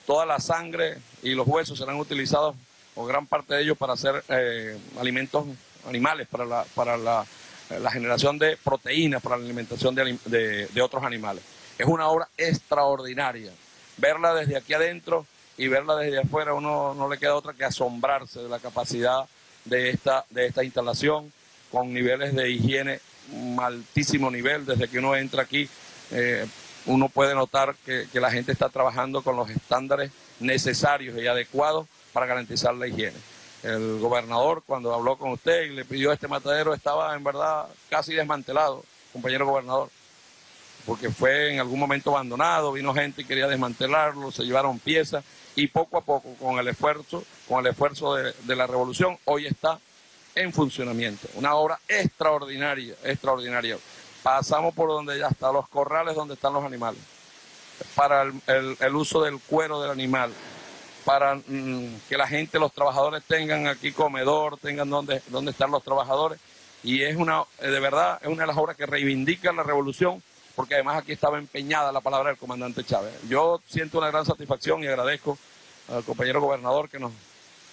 Toda la sangre y los huesos serán utilizados, o gran parte de ellos, para hacer eh, alimentos animales, para, la, para la, la generación de proteínas, para la alimentación de, de otros animales. Es una obra extraordinaria. Verla desde aquí adentro y verla desde afuera, uno no le queda otra que asombrarse de la capacidad de esta, de esta instalación con niveles de higiene un altísimo nivel. Desde que uno entra aquí, eh, uno puede notar que, la gente está trabajando con los estándares necesarios y adecuados para garantizar la higiene. El gobernador, cuando habló con usted y le pidió este matadero, estaba en verdad casi desmantelado, compañero gobernador, porque fue en algún momento abandonado, vino gente y quería desmantelarlo, se llevaron piezas y poco a poco, con el esfuerzo, con el esfuerzo de, de la revolución, hoy está en funcionamiento. Una obra extraordinaria, extraordinaria. Pasamos por donde ya está, los corrales donde están los animales, para el, uso del cuero del animal, para mm, que la gente, los trabajadores tengan aquí comedor, tengan donde, donde estar los trabajadores. Y es una, eh, de verdad, es una de las obras que reivindica la revolución, porque además aquí estaba empeñada la palabra del comandante Chávez. Yo siento una gran satisfacción y agradezco al compañero gobernador que nos,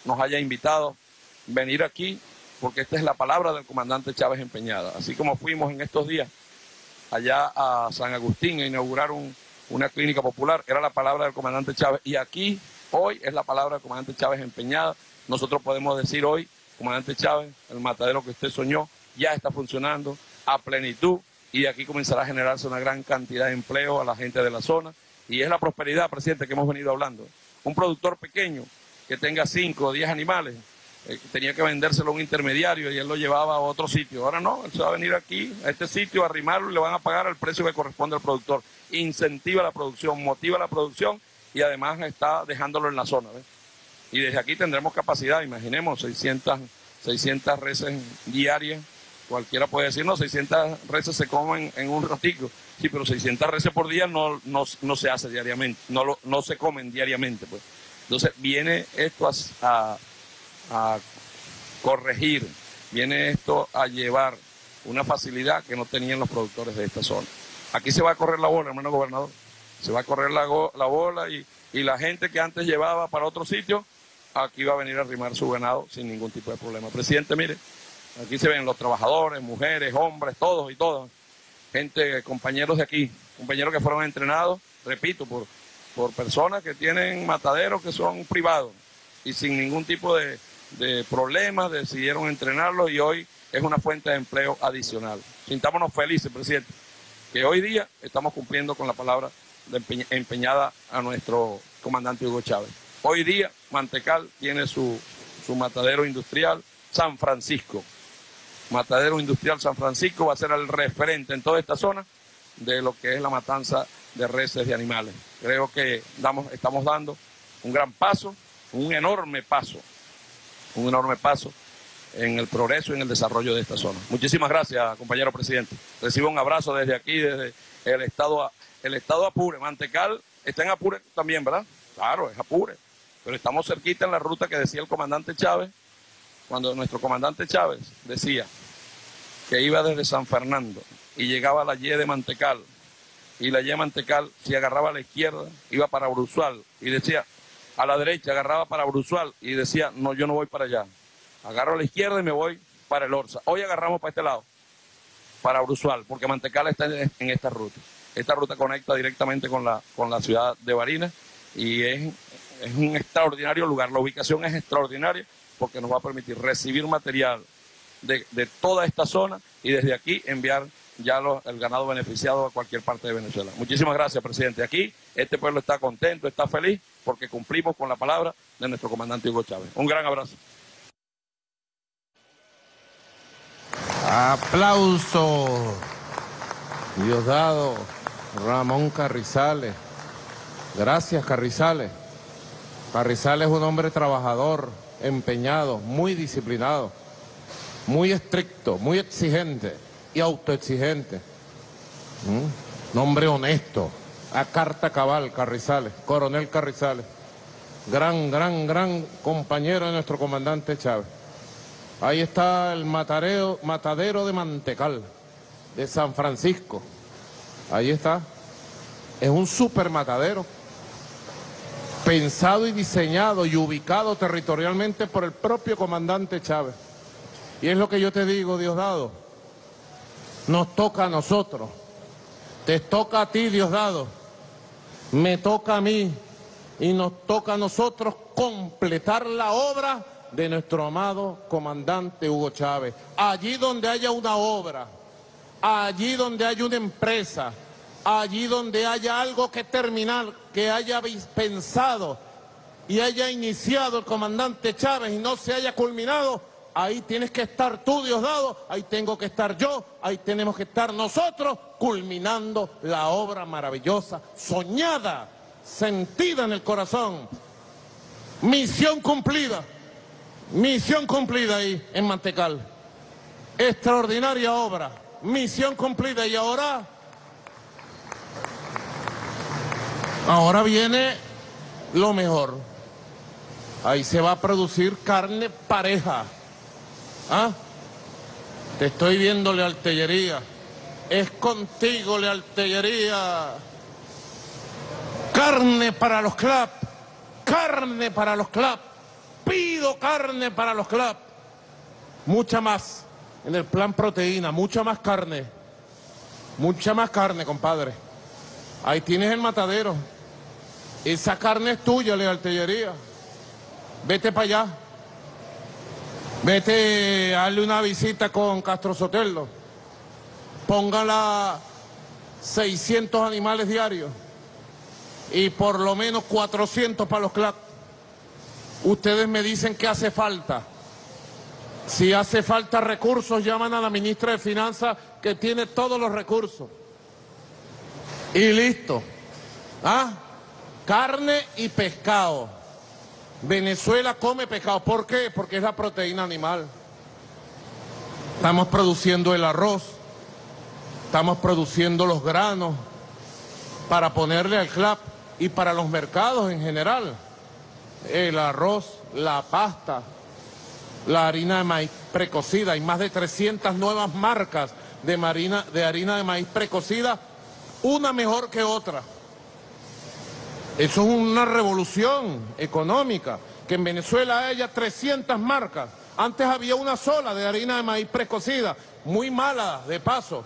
nos haya invitado venir aquí, porque esta es la palabra del comandante Chávez empeñada. Así como fuimos en estos días allá a San Agustín a inaugurar un- una clínica popular, era la palabra del comandante Chávez. Y aquí, hoy, es la palabra del comandante Chávez empeñada. Nosotros podemos decir hoy, comandante Chávez, el matadero que usted soñó ya está funcionando a plenitud y aquí comenzará a generarse una gran cantidad de empleo a la gente de la zona. Y es la prosperidad, presidente, que hemos venido hablando. Un productor pequeño que tenga 5 o 10 animales, eh, tenía que vendérselo a un intermediario y él lo llevaba a otro sitio. Ahora no, él se va a venir aquí, a este sitio, a arrimarlo y le van a pagar el precio que corresponde al productor. Incentiva la producción, motiva la producción y además está dejándolo en la zona. Y desde aquí tendremos capacidad, imaginemos, 600, 600 reses diarias. Cualquiera puede decir, no, 600 reses se comen en un ratico. Sí, pero 600 reses por día no, no, no se hace diariamente, no, lo- no se comen diariamente. Pues. Entonces viene esto a- a corregir, viene esto a llevar una facilidad que no tenían los productores de esta zona. Aquí se va a correr la bola, hermano gobernador. Se va a correr la, la bola y, y la gente que antes llevaba para otro sitio, aquí va a venir a arrimar su ganado sin ningún tipo de problema. Presidente, mire, aquí se ven los trabajadores, mujeres, hombres, todos y todas. Gente, compañeros de aquí, compañeros que fueron entrenados, repito, por, por personas que tienen mataderos que son privados y sin ningún tipo de, de problemas decidieron entrenarlos y hoy es una fuente de empleo adicional. Sintámonos felices, presidente, que hoy día estamos cumpliendo con la palabra empeñada a nuestro comandante Hugo Chávez. Hoy día Mantecal tiene su, su matadero industrial San Francisco. Matadero Industrial San Francisco va a ser el referente en toda esta zona de lo que es la matanza de reses de animales. Creo que damos, estamos dando un gran paso, un enorme paso, un enorme paso en el progreso y en el desarrollo de esta zona. Muchísimas gracias, compañero presidente. Recibo un abrazo desde aquí, desde el estado, el estado Apure. Mantecal está en Apure también, ¿verdad? Claro, es Apure. Pero estamos cerquita en la ruta que decía el comandante Chávez, cuando nuestro comandante Chávez decía que iba desde San Fernando y llegaba a la Y de Mantecal, y la Y de Mantecal, si agarraba a la izquierda, iba para Brusual, y decía, a la derecha agarraba para Brusual, y decía, no, yo no voy para allá. Agarro a la izquierda y me voy para el Orza. Hoy agarramos para este lado, para Brusual, porque Mantecal está en, en esta ruta. Esta ruta conecta directamente con la, con la ciudad de Barinas y es, es un extraordinario lugar. La ubicación es extraordinaria porque nos va a permitir recibir material de, de toda esta zona y desde aquí enviar ya el ganado beneficiado a cualquier parte de Venezuela. Muchísimas gracias, presidente. Aquí este pueblo está contento, está feliz porque cumplimos con la palabra de nuestro comandante Hugo Chávez. Un gran abrazo. Aplauso. Diosdado, Ramón Carrizales. Gracias, Carrizales. Carrizales es un hombre trabajador, empeñado, muy disciplinado, muy estricto, muy exigente y autoexigente. ¿Mm? Un hombre honesto, a carta cabal, Carrizales, coronel Carrizales. Gran, gran, gran compañero de nuestro comandante Chávez. Ahí está el matadero de Mantecal, de San Francisco. Ahí está. Es un super matadero. Pensado y diseñado y ubicado territorialmente por el propio comandante Chávez. Y es lo que yo te digo, Diosdado. Nos toca a nosotros. Te toca a ti, Diosdado. Me toca a mí. Y nos toca a nosotros completar la obra de nuestro amado comandante Hugo Chávez. Allí donde haya una obra, allí donde haya una empresa, allí donde haya algo que terminar, que haya pensado y haya iniciado el comandante Chávez y no se haya culminado, ahí tienes que estar tú, Diosdado, ahí tengo que estar yo, ahí tenemos que estar nosotros, culminando la obra maravillosa, soñada, sentida en el corazón. Misión cumplida, misión cumplida ahí en Mantecal. Extraordinaria obra, misión cumplida y ahora, ahora viene lo mejor. Ahí se va a producir carne pareja. ¿Ah? Te estoy viendo, Lealtellería. Es contigo, Lealtellería. Carne para los club. Carne para los club. Pido carne para los club. Mucha más. En el plan proteína, mucha más carne. Mucha más carne, compadre. Ahí tienes el matadero. Esa carne es tuya, Lealtellería. Vete para allá. Vete a darle una visita con Castro Sotelo. Póngala 600 animales diarios y por lo menos 400 para los CLAP. Ustedes me dicen que hace falta. Si hace falta recursos, llaman a la ministra de Finanzas que tiene todos los recursos. Y listo. ¿Ah? Carne y pescado. Venezuela come pescado. ¿Por qué? Porque es la proteína animal. Estamos produciendo el arroz, estamos produciendo los granos para ponerle al CLAP y para los mercados en general. El arroz, la pasta, la harina de maíz precocida. Hay más de 300 nuevas marcas de, marina, de harina de maíz precocida, una mejor que otra. Eso es una revolución económica, que en Venezuela haya 300 marcas. Antes había una sola de harina de maíz precocida, muy mala de paso.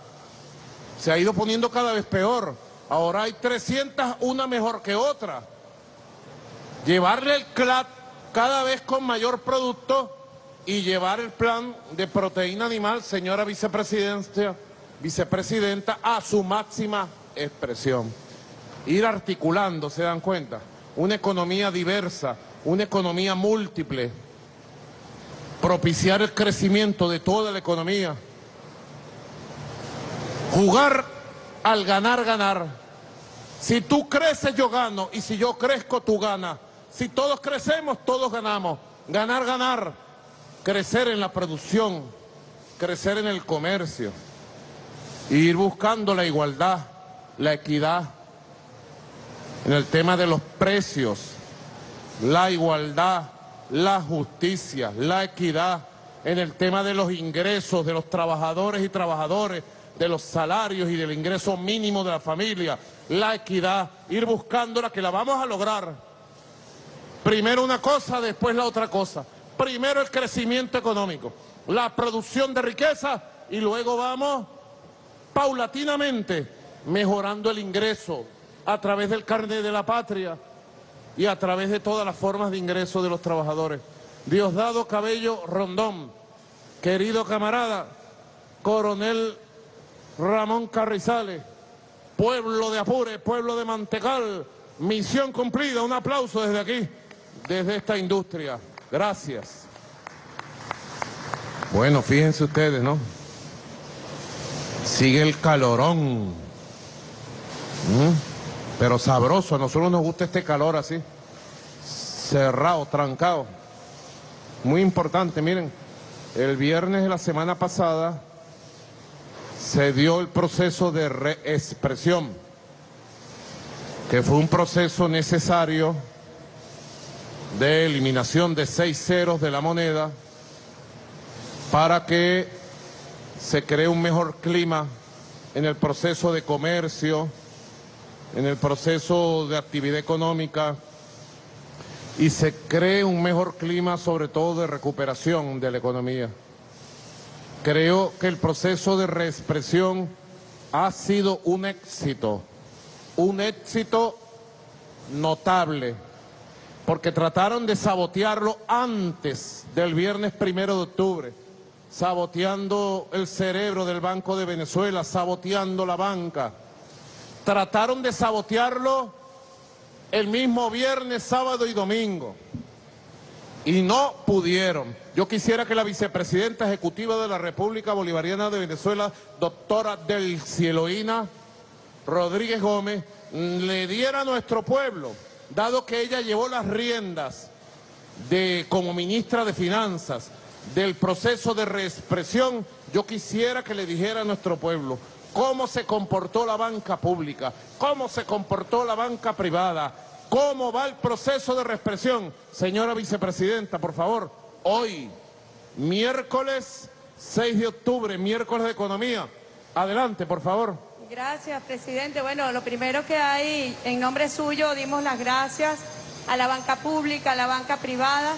Se ha ido poniendo cada vez peor. Ahora hay 300, una mejor que otra. Llevarle el CLAT cada vez con mayor producto y llevar el plan de proteína animal, señora vicepresidenta, vicepresidenta, a su máxima expresión ir articulando, se dan cuenta, una economía diversa, una economía múltiple, propiciar el crecimiento de toda la economía, jugar al ganar, ganar. Si tú creces, yo gano, y si yo crezco, tú ganas. Si todos crecemos, todos ganamos. Ganar, ganar. Crecer en la producción, crecer en el comercio, ir buscando la igualdad, la equidad, en el tema de los precios, la igualdad, la justicia, la equidad, en el tema de los ingresos de los trabajadores y trabajadores, de los salarios y del ingreso mínimo de la familia, la equidad, ir buscándola que la vamos a lograr. Primero una cosa, después la otra cosa. Primero el crecimiento económico, la producción de riqueza y luego vamos paulatinamente mejorando el ingreso a través del carnet de la patria y a través de todas las formas de ingreso de los trabajadores. Diosdado Cabello Rondón, querido camarada, coronel Ramón Carrizales, pueblo de Apure, pueblo de Mantecal, misión cumplida, un aplauso desde aquí, desde esta industria. Gracias. Bueno, fíjense ustedes, ¿no? Sigue el calorón. ¿Mm? Pero sabroso, a nosotros nos gusta este calor así, cerrado, trancado. Muy importante, miren, el viernes de la semana pasada se dio el proceso de reexpresión, que fue un proceso necesario de eliminación de seis ceros de la moneda para que se cree un mejor clima en el proceso de comercio, en el proceso de actividad económica y se cree un mejor clima sobre todo de recuperación de la economía. Creo que el proceso de reexpresión ha sido un éxito, un éxito notable, porque trataron de sabotearlo antes del viernes primero de octubre, saboteando el cerebro del Banco de Venezuela, saboteando la banca. Trataron de sabotearlo el mismo viernes, sábado y domingo. Y no pudieron. Yo quisiera que la vicepresidenta ejecutiva de la República Bolivariana de Venezuela, doctora Del Cieloína Rodríguez Gómez, le diera a nuestro pueblo, dado que ella llevó las riendas de, como ministra de Finanzas del proceso de reexpresión, yo quisiera que le dijera a nuestro pueblo cómo se comportó la banca pública, cómo se comportó la banca privada, cómo va el proceso de reexpresión. Señora vicepresidenta, por favor, hoy, miércoles 6 de octubre, miércoles de economía. Adelante, por favor. Gracias, presidente. Bueno, lo primero que hay, en nombre suyo, dimos las gracias a la banca pública, a la banca privada,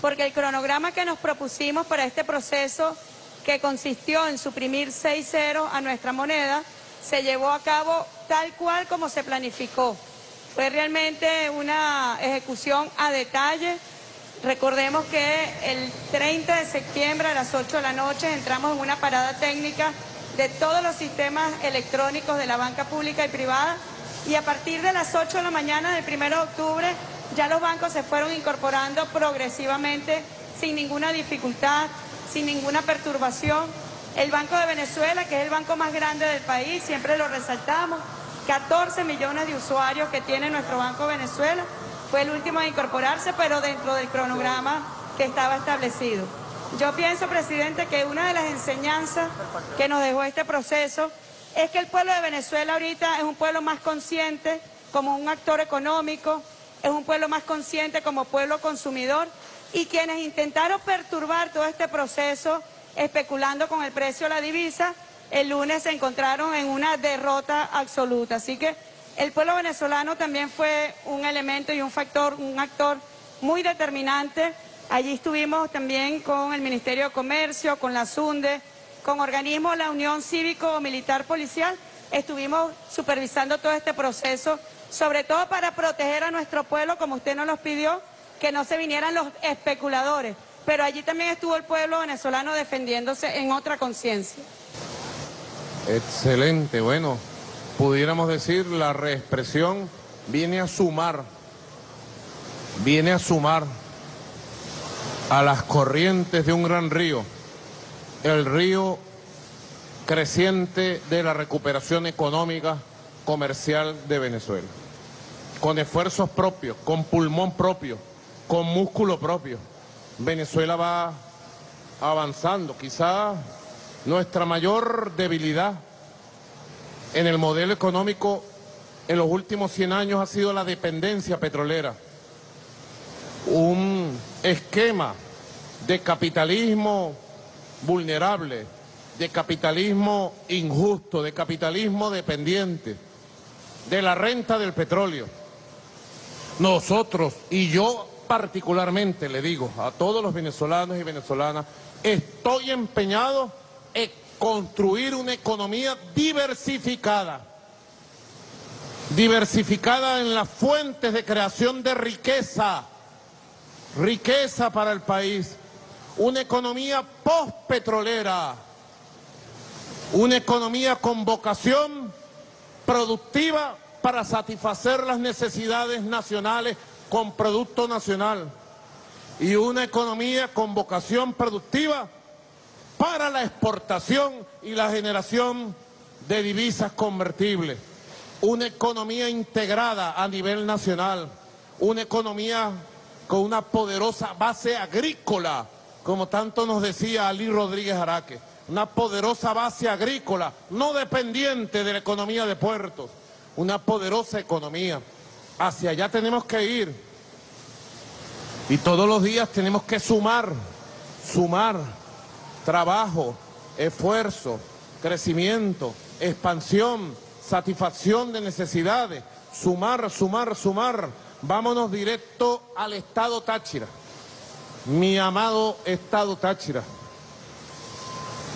porque el cronograma que nos propusimos para este proceso, que consistió en suprimir seis ceros a nuestra moneda, se llevó a cabo tal cual como se planificó. Fue realmente una ejecución a detalle. Recordemos que el 30 de septiembre a las 8 de la noche entramos en una parada técnica de todos los sistemas electrónicos de la banca pública y privada y a partir de las 8 de la mañana del 1 de octubre ya los bancos se fueron incorporando progresivamente sin ninguna dificultad, sin ninguna perturbación. El Banco de Venezuela, que es el banco más grande del país, siempre lo resaltamos, 14 millones de usuarios que tiene nuestro Banco Venezuela, fue el último a incorporarse, pero dentro del cronograma que estaba establecido. Yo pienso, presidente, que una de las enseñanzas que nos dejó este proceso es que el pueblo de Venezuela ahorita es un pueblo más consciente como un actor económico, es un pueblo más consciente como pueblo consumidor y quienes intentaron perturbar todo este proceso especulando con el precio de la divisa, el lunes se encontraron en una derrota absoluta. Así que el pueblo venezolano también fue un elemento y un factor, un actor muy determinante Allí estuvimos también con el Ministerio de Comercio, con la SUNDE, con organismos la Unión Cívico Militar Policial. Estuvimos supervisando todo este proceso, sobre todo para proteger a nuestro pueblo, como usted nos lo pidió, que no se vinieran los especuladores. Pero allí también estuvo el pueblo venezolano defendiéndose en otra conciencia. Excelente, bueno, pudiéramos decir la reexpresión viene a sumar, viene a sumar a las corrientes de un gran río, el río creciente de la recuperación económica comercial de Venezuela. Con esfuerzos propios, con pulmón propio, con músculo propio. Venezuela va avanzando. Quizá nuestra mayor debilidad en el modelo económico en los últimos 100 años ha sido la dependencia petrolera. Un esquema de capitalismo vulnerable, de capitalismo injusto, de capitalismo dependiente, de la renta del petróleo. Nosotros, y yo particularmente le digo a todos los venezolanos y venezolanas, estoy empeñado en construir una economía diversificada, diversificada en las fuentes de creación de riqueza, riqueza para el país, una economía postpetrolera, una economía con vocación productiva para satisfacer las necesidades nacionales con producto nacional y una economía con vocación productiva para la exportación y la generación de divisas convertibles, una economía integrada a nivel nacional, una economía con una poderosa base agrícola, como tanto nos decía Ali Rodríguez Araque, una poderosa base agrícola, no dependiente de la economía de puertos, una poderosa economía. Hacia allá tenemos que ir. Y todos los días tenemos que sumar, sumar, trabajo, esfuerzo, crecimiento, expansión, satisfacción de necesidades, sumar, sumar, sumar. Vámonos directo al Estado Táchira. Mi amado Estado Táchira.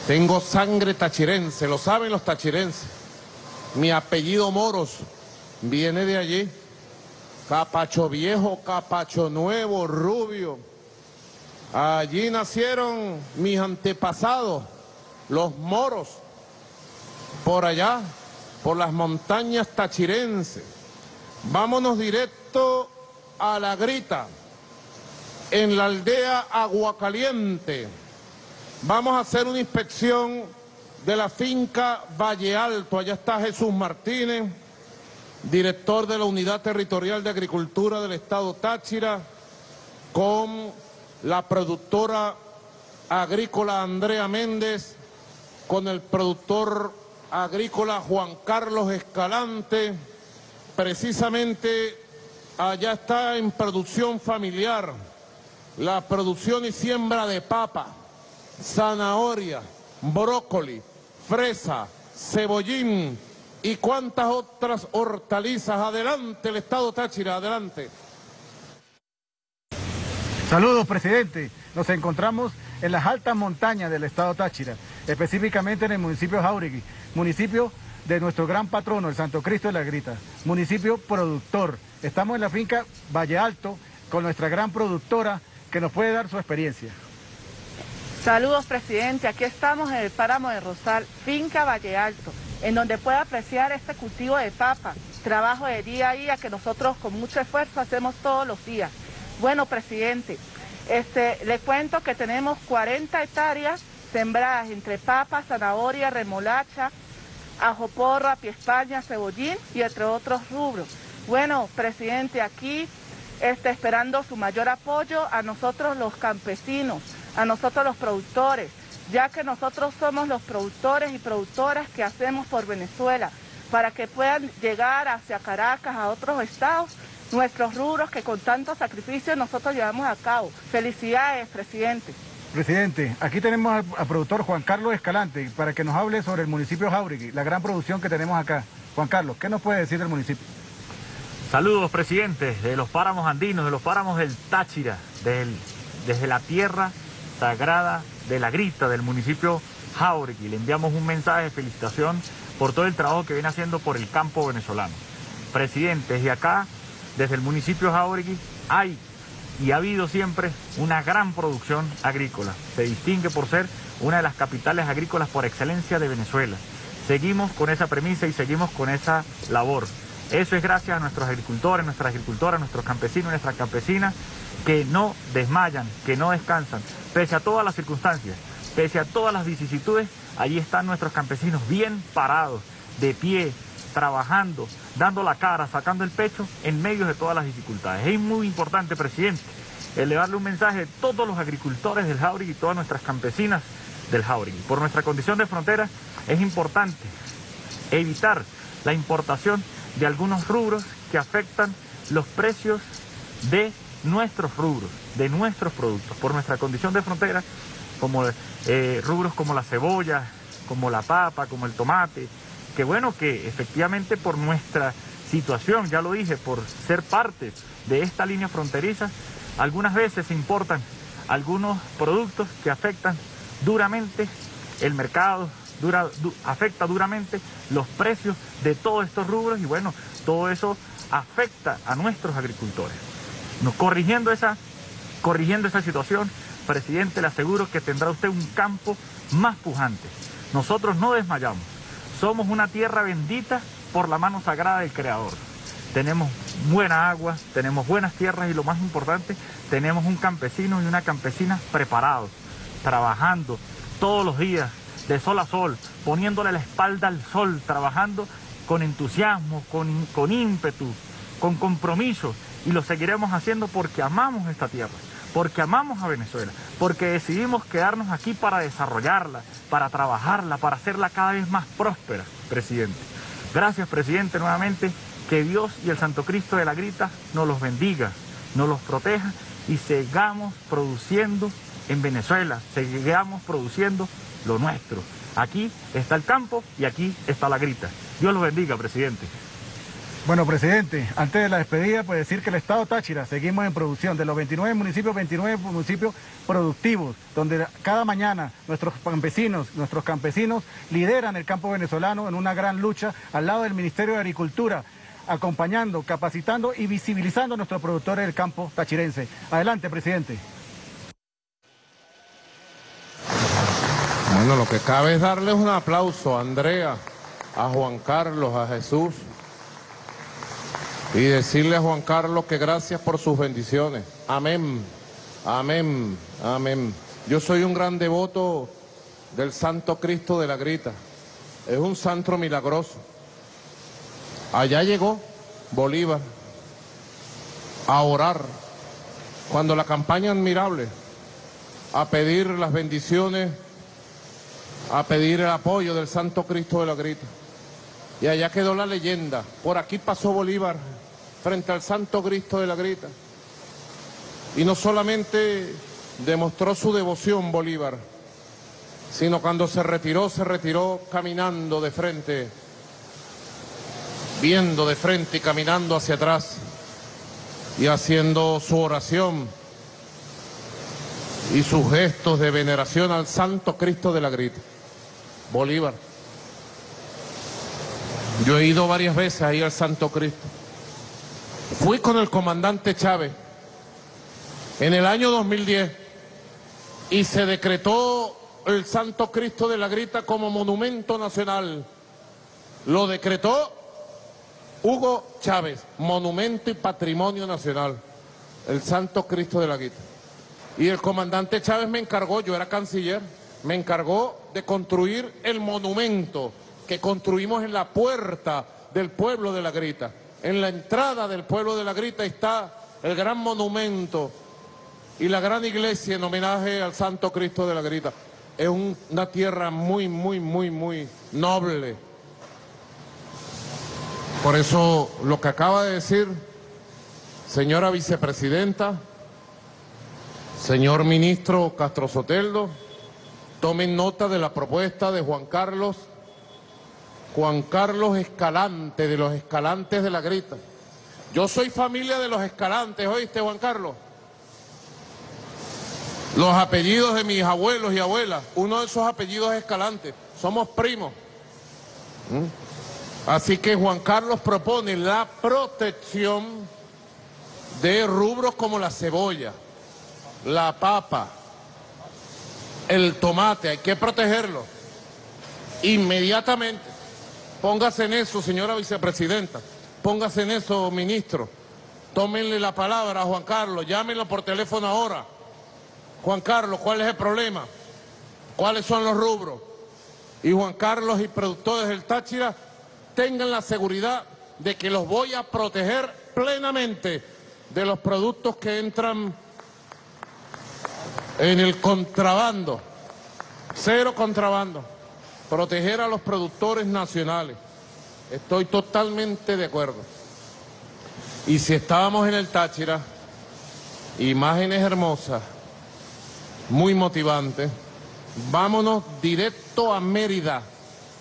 Tengo sangre tachirense, lo saben los tachirenses. Mi apellido Moros viene de allí. Capacho viejo, capacho nuevo, rubio. Allí nacieron mis antepasados, los moros, por allá, por las montañas tachirenses. Vámonos directo a la grita, en la aldea Aguacaliente. Vamos a hacer una inspección de la finca Valle Alto. Allá está Jesús Martínez, director de la Unidad Territorial de Agricultura del Estado Táchira, con la productora agrícola Andrea Méndez, con el productor agrícola Juan Carlos Escalante. Precisamente allá está en producción familiar la producción y siembra de papa, zanahoria, brócoli, fresa, cebollín y cuantas otras hortalizas. Adelante el Estado Táchira, adelante. Saludos, presidente. Nos encontramos en las altas montañas del estado Táchira, específicamente en el municipio de Jauregui, municipio de nuestro gran patrono, el Santo Cristo de la Grita, municipio productor. Estamos en la finca Valle Alto con nuestra gran productora que nos puede dar su experiencia. Saludos, presidente. Aquí estamos en el páramo de Rosal, finca Valle Alto, en donde puede apreciar este cultivo de papa, trabajo de día a día que nosotros con mucho esfuerzo hacemos todos los días. Bueno, presidente, este, le cuento que tenemos 40 hectáreas sembradas entre papas, zanahoria, remolacha, ajo porro, España, cebollín y entre otros rubros. Bueno, presidente, aquí este, esperando su mayor apoyo a nosotros los campesinos, a nosotros los productores, ya que nosotros somos los productores y productoras que hacemos por Venezuela, para que puedan llegar hacia Caracas, a otros estados, nuestros rubros que con tanto sacrificio nosotros llevamos a cabo. Felicidades, presidente. Presidente, aquí tenemos al, al productor Juan Carlos Escalante para que nos hable sobre el municipio Jauregui, la gran producción que tenemos acá. Juan Carlos, ¿qué nos puede decir del municipio? Saludos, presidente, de los páramos andinos, de los páramos del Táchira, del- desde la tierra sagrada de la Grita, del municipio Jauregui. Le enviamos un mensaje de felicitación por todo el trabajo que viene haciendo por el campo venezolano. Presidente, desde acá, desde el municipio Jauregui, hay y ha habido siempre una gran producción agrícola. Se distingue por ser una de las capitales agrícolas por excelencia de Venezuela. Seguimos con esa premisa y seguimos con esa labor. Eso es gracias a nuestros agricultores, nuestras agricultoras, nuestros campesinos y nuestras campesinas que no desmayan, que no descansan, pese a todas las circunstancias, pese a todas las vicisitudes, allí están nuestros campesinos bien parados, de pie, trabajando, dando la cara, sacando el pecho en medio de todas las dificultades. Es muy importante, presidente, elevarle un mensaje a todos los agricultores del Jauregui y todas nuestras campesinas del Jauregui. Por nuestra condición de frontera es importante evitar la importación de algunos rubros que afectan los precios de nuestros rubros, de nuestros productos. Por nuestra condición de frontera, como eh, rubros como la cebolla, como la papa, como el tomate, que bueno, que efectivamente por nuestra situación, ya lo dije, por ser parte de esta línea fronteriza, algunas veces se importan algunos productos que afectan duramente el mercado, dura, du- afecta duramente los precios de todos estos rubros y bueno, todo eso afecta a nuestros agricultores. No, corrigiendo, esa, corrigiendo esa situación, presidente, le aseguro que tendrá usted un campo más pujante. Nosotros no desmayamos. Somos una tierra bendita por la mano sagrada del Creador. Tenemos buena agua, tenemos buenas tierras y lo más importante, tenemos un campesino y una campesina preparados, trabajando todos los días, de sol a sol, poniéndole la espalda al sol, trabajando con entusiasmo, con, con ímpetu, con compromiso. Y lo seguiremos haciendo porque amamos esta tierra, porque amamos a Venezuela, porque decidimos quedarnos aquí para desarrollarla, para trabajarla, para hacerla cada vez más próspera, presidente. Gracias, presidente, nuevamente. Que Dios y el Santo Cristo de la Grita nos los bendiga, nos los proteja y sigamos produciendo en Venezuela, sigamos produciendo lo nuestro. Aquí está el campo y aquí está la grita. Dios los bendiga, presidente. Bueno, presidente, antes de la despedida, pues decir que el Estado Táchira seguimos en producción. De los 29 municipios, 29 municipios productivos, donde cada mañana nuestros campesinos, nuestros campesinos lideran el campo venezolano en una gran lucha al lado del Ministerio de Agricultura, acompañando, capacitando y visibilizando a nuestros productores del campo tachirense. Adelante, presidente. Bueno, lo que cabe es darles un aplauso a Andrea, a Juan Carlos, a Jesús y decirle a Juan Carlos que gracias por sus bendiciones. Amén, amén, amén. Yo soy un gran devoto del Santo Cristo de la Grita. Es un santo milagroso. Allá llegó Bolívar a orar cuando la campaña admirable, a pedir las bendiciones, a pedir el apoyo del Santo Cristo de la Grita. Y allá quedó la leyenda. Por aquí pasó Bolívar frente al Santo Cristo de la Grita. Y no solamente demostró su devoción Bolívar, sino cuando se retiró, se retiró caminando de frente, viendo de frente y caminando hacia atrás y haciendo su oración y sus gestos de veneración al Santo Cristo de la Grita. Bolívar. Yo he ido varias veces ahí al Santo Cristo. Fui con el comandante Chávez en el año 2010 y se decretó el Santo Cristo de la Grita como monumento nacional. Lo decretó Hugo Chávez, monumento y patrimonio nacional. El Santo Cristo de la Grita. Y el comandante Chávez me encargó, yo era canciller, me encargó de construir el monumento que construimos en la puerta del pueblo de la Grita. En la entrada del pueblo de la Grita está el gran monumento y la gran iglesia en homenaje al Santo Cristo de la Grita. Es un- una tierra muy, muy, muy, muy noble. Por eso lo que acaba de decir, señora vicepresidenta, señor ministro Castro Soteldo, tomen nota de la propuesta de Juan Carlos Juan Carlos Escalante, de los Escalantes de la Grita. Yo soy familia de los Escalantes, ¿oíste, Juan Carlos? Los apellidos de mis abuelos y abuelas, uno de esos apellidos es Escalante, somos primos. ¿Mm? Así que Juan Carlos propone la protección de rubros como la cebolla, la papa, el tomate, hay que protegerlo inmediatamente. Póngase en eso, señora vicepresidenta. Póngase en eso, ministro. Tómenle la palabra a Juan Carlos. Llámenlo por teléfono ahora. Juan Carlos, ¿cuál es el problema? ¿Cuáles son los rubros? Y Juan Carlos y productores del Táchira tengan la seguridad de que los voy a proteger plenamente de los productos que entran en el contrabando. Cero contrabando proteger a los productores nacionales. Estoy totalmente de acuerdo. Y si estábamos en el Táchira, imágenes hermosas, muy motivantes, vámonos directo a Mérida,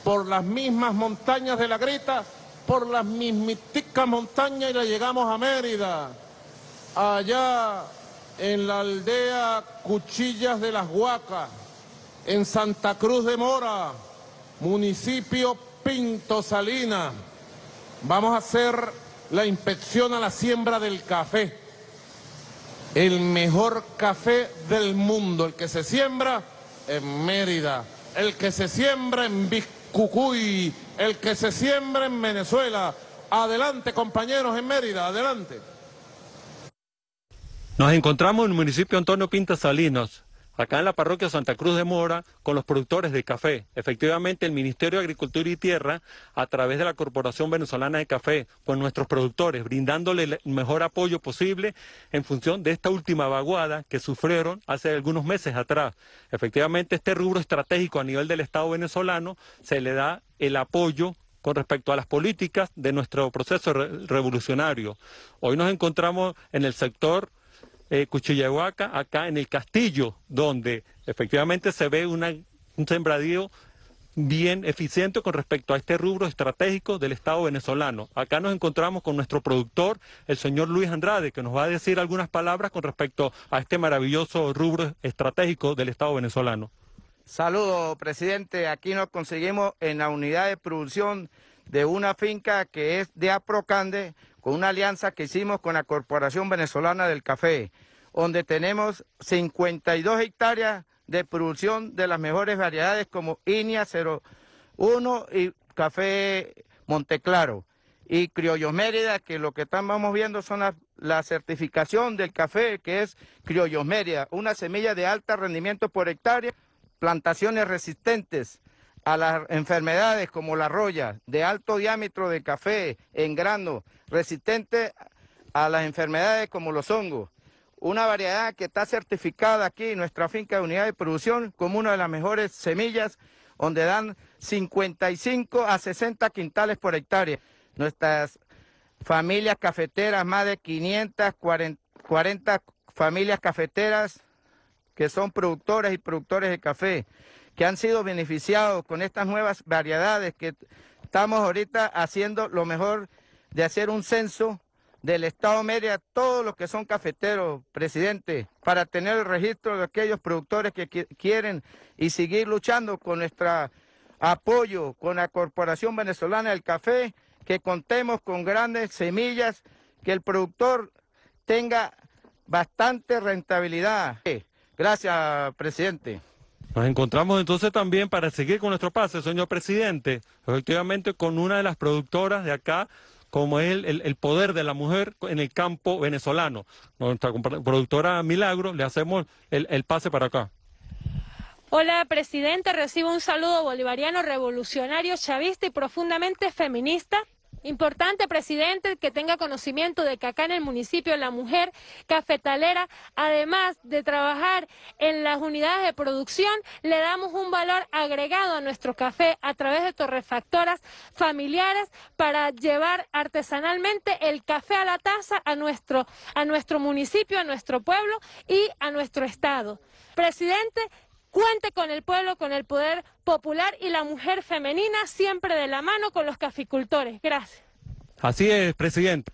por las mismas montañas de la Grita, por las mismiticas montañas y le llegamos a Mérida. Allá en la aldea Cuchillas de las Huacas, en Santa Cruz de Mora, municipio Pinto Salina. Vamos a hacer la inspección a la siembra del café. El mejor café del mundo, el que se siembra en Mérida, el que se siembra en Biscucuy, el que se siembra en Venezuela. Adelante, compañeros en Mérida, adelante. Nos encontramos en el municipio Antonio Pinta Salinas, acá en la parroquia Santa Cruz de Mora, con los productores de café. Efectivamente, el Ministerio de Agricultura y Tierra, a través de la Corporación Venezolana de Café, con nuestros productores, brindándole el mejor apoyo posible en función de esta última vaguada que sufrieron hace algunos meses atrás. Efectivamente, este rubro estratégico a nivel del Estado venezolano se le da el apoyo con respecto a las políticas de nuestro proceso re- revolucionario. Hoy nos encontramos en el sector eh, Cuchillahuaca, acá en el castillo, donde efectivamente se ve un sembradío bien eficiente con respecto a este rubro estratégico del Estado venezolano. Acá nos encontramos con nuestro productor, el señor Luis Andrade, que nos va a decir algunas palabras con respecto a este maravilloso rubro estratégico del Estado venezolano. Saludos, presidente. Aquí nos conseguimos en la unidad de producción de una finca que es de Aprocande, con una alianza que hicimos con la Corporación Venezolana del Café, donde tenemos 52 hectáreas de producción de las mejores variedades como Inia 01 y Café Monteclaro. Y Criollos Mérida, que lo que estamos viendo son la, certificación del café, que es Criollos Mérida, una semilla de alto rendimiento por hectárea, plantaciones resistentes a las enfermedades como la roya, de alto diámetro de café en grano, resistente a las enfermedades como los hongos. Una variedad que está certificada aquí en nuestra finca de unidad de producción como una de las mejores semillas, donde dan 55 a 60 quintales por hectárea. Nuestras familias cafeteras, más de 540 familias cafeteras que son productores y productores de café, que han sido beneficiados con estas nuevas variedades que estamos ahorita haciendo lo mejor de hacer un censo del Estado Media, todos los que son cafeteros, presidente, para tener el registro de aquellos productores que qui- quieren y seguir luchando con nuestro apoyo con la Corporación Venezolana del Café, que contemos con grandes semillas, que el productor tenga bastante rentabilidad. Gracias, presidente. Nos encontramos entonces también para seguir con nuestro pase, señor presidente, efectivamente con una de las productoras de acá, como es el, el- el poder de la mujer en el campo venezolano. Nuestra productora Milagro, le hacemos el, el pase para acá. Hola, presidente. Recibo un saludo bolivariano, revolucionario, chavista y profundamente feminista. Importante, presidente, que tenga conocimiento de que acá en el municipio la mujer cafetalera, además de trabajar en las unidades de producción, le damos un valor agregado a nuestro café a través de torrefactoras familiares para llevar artesanalmente el café a la taza a nuestro, a nuestro municipio, a nuestro pueblo y a nuestro estado. Presidente, Cuente con el pueblo, con el poder popular y la mujer femenina siempre de la mano con los caficultores. Gracias. Así es, presidente.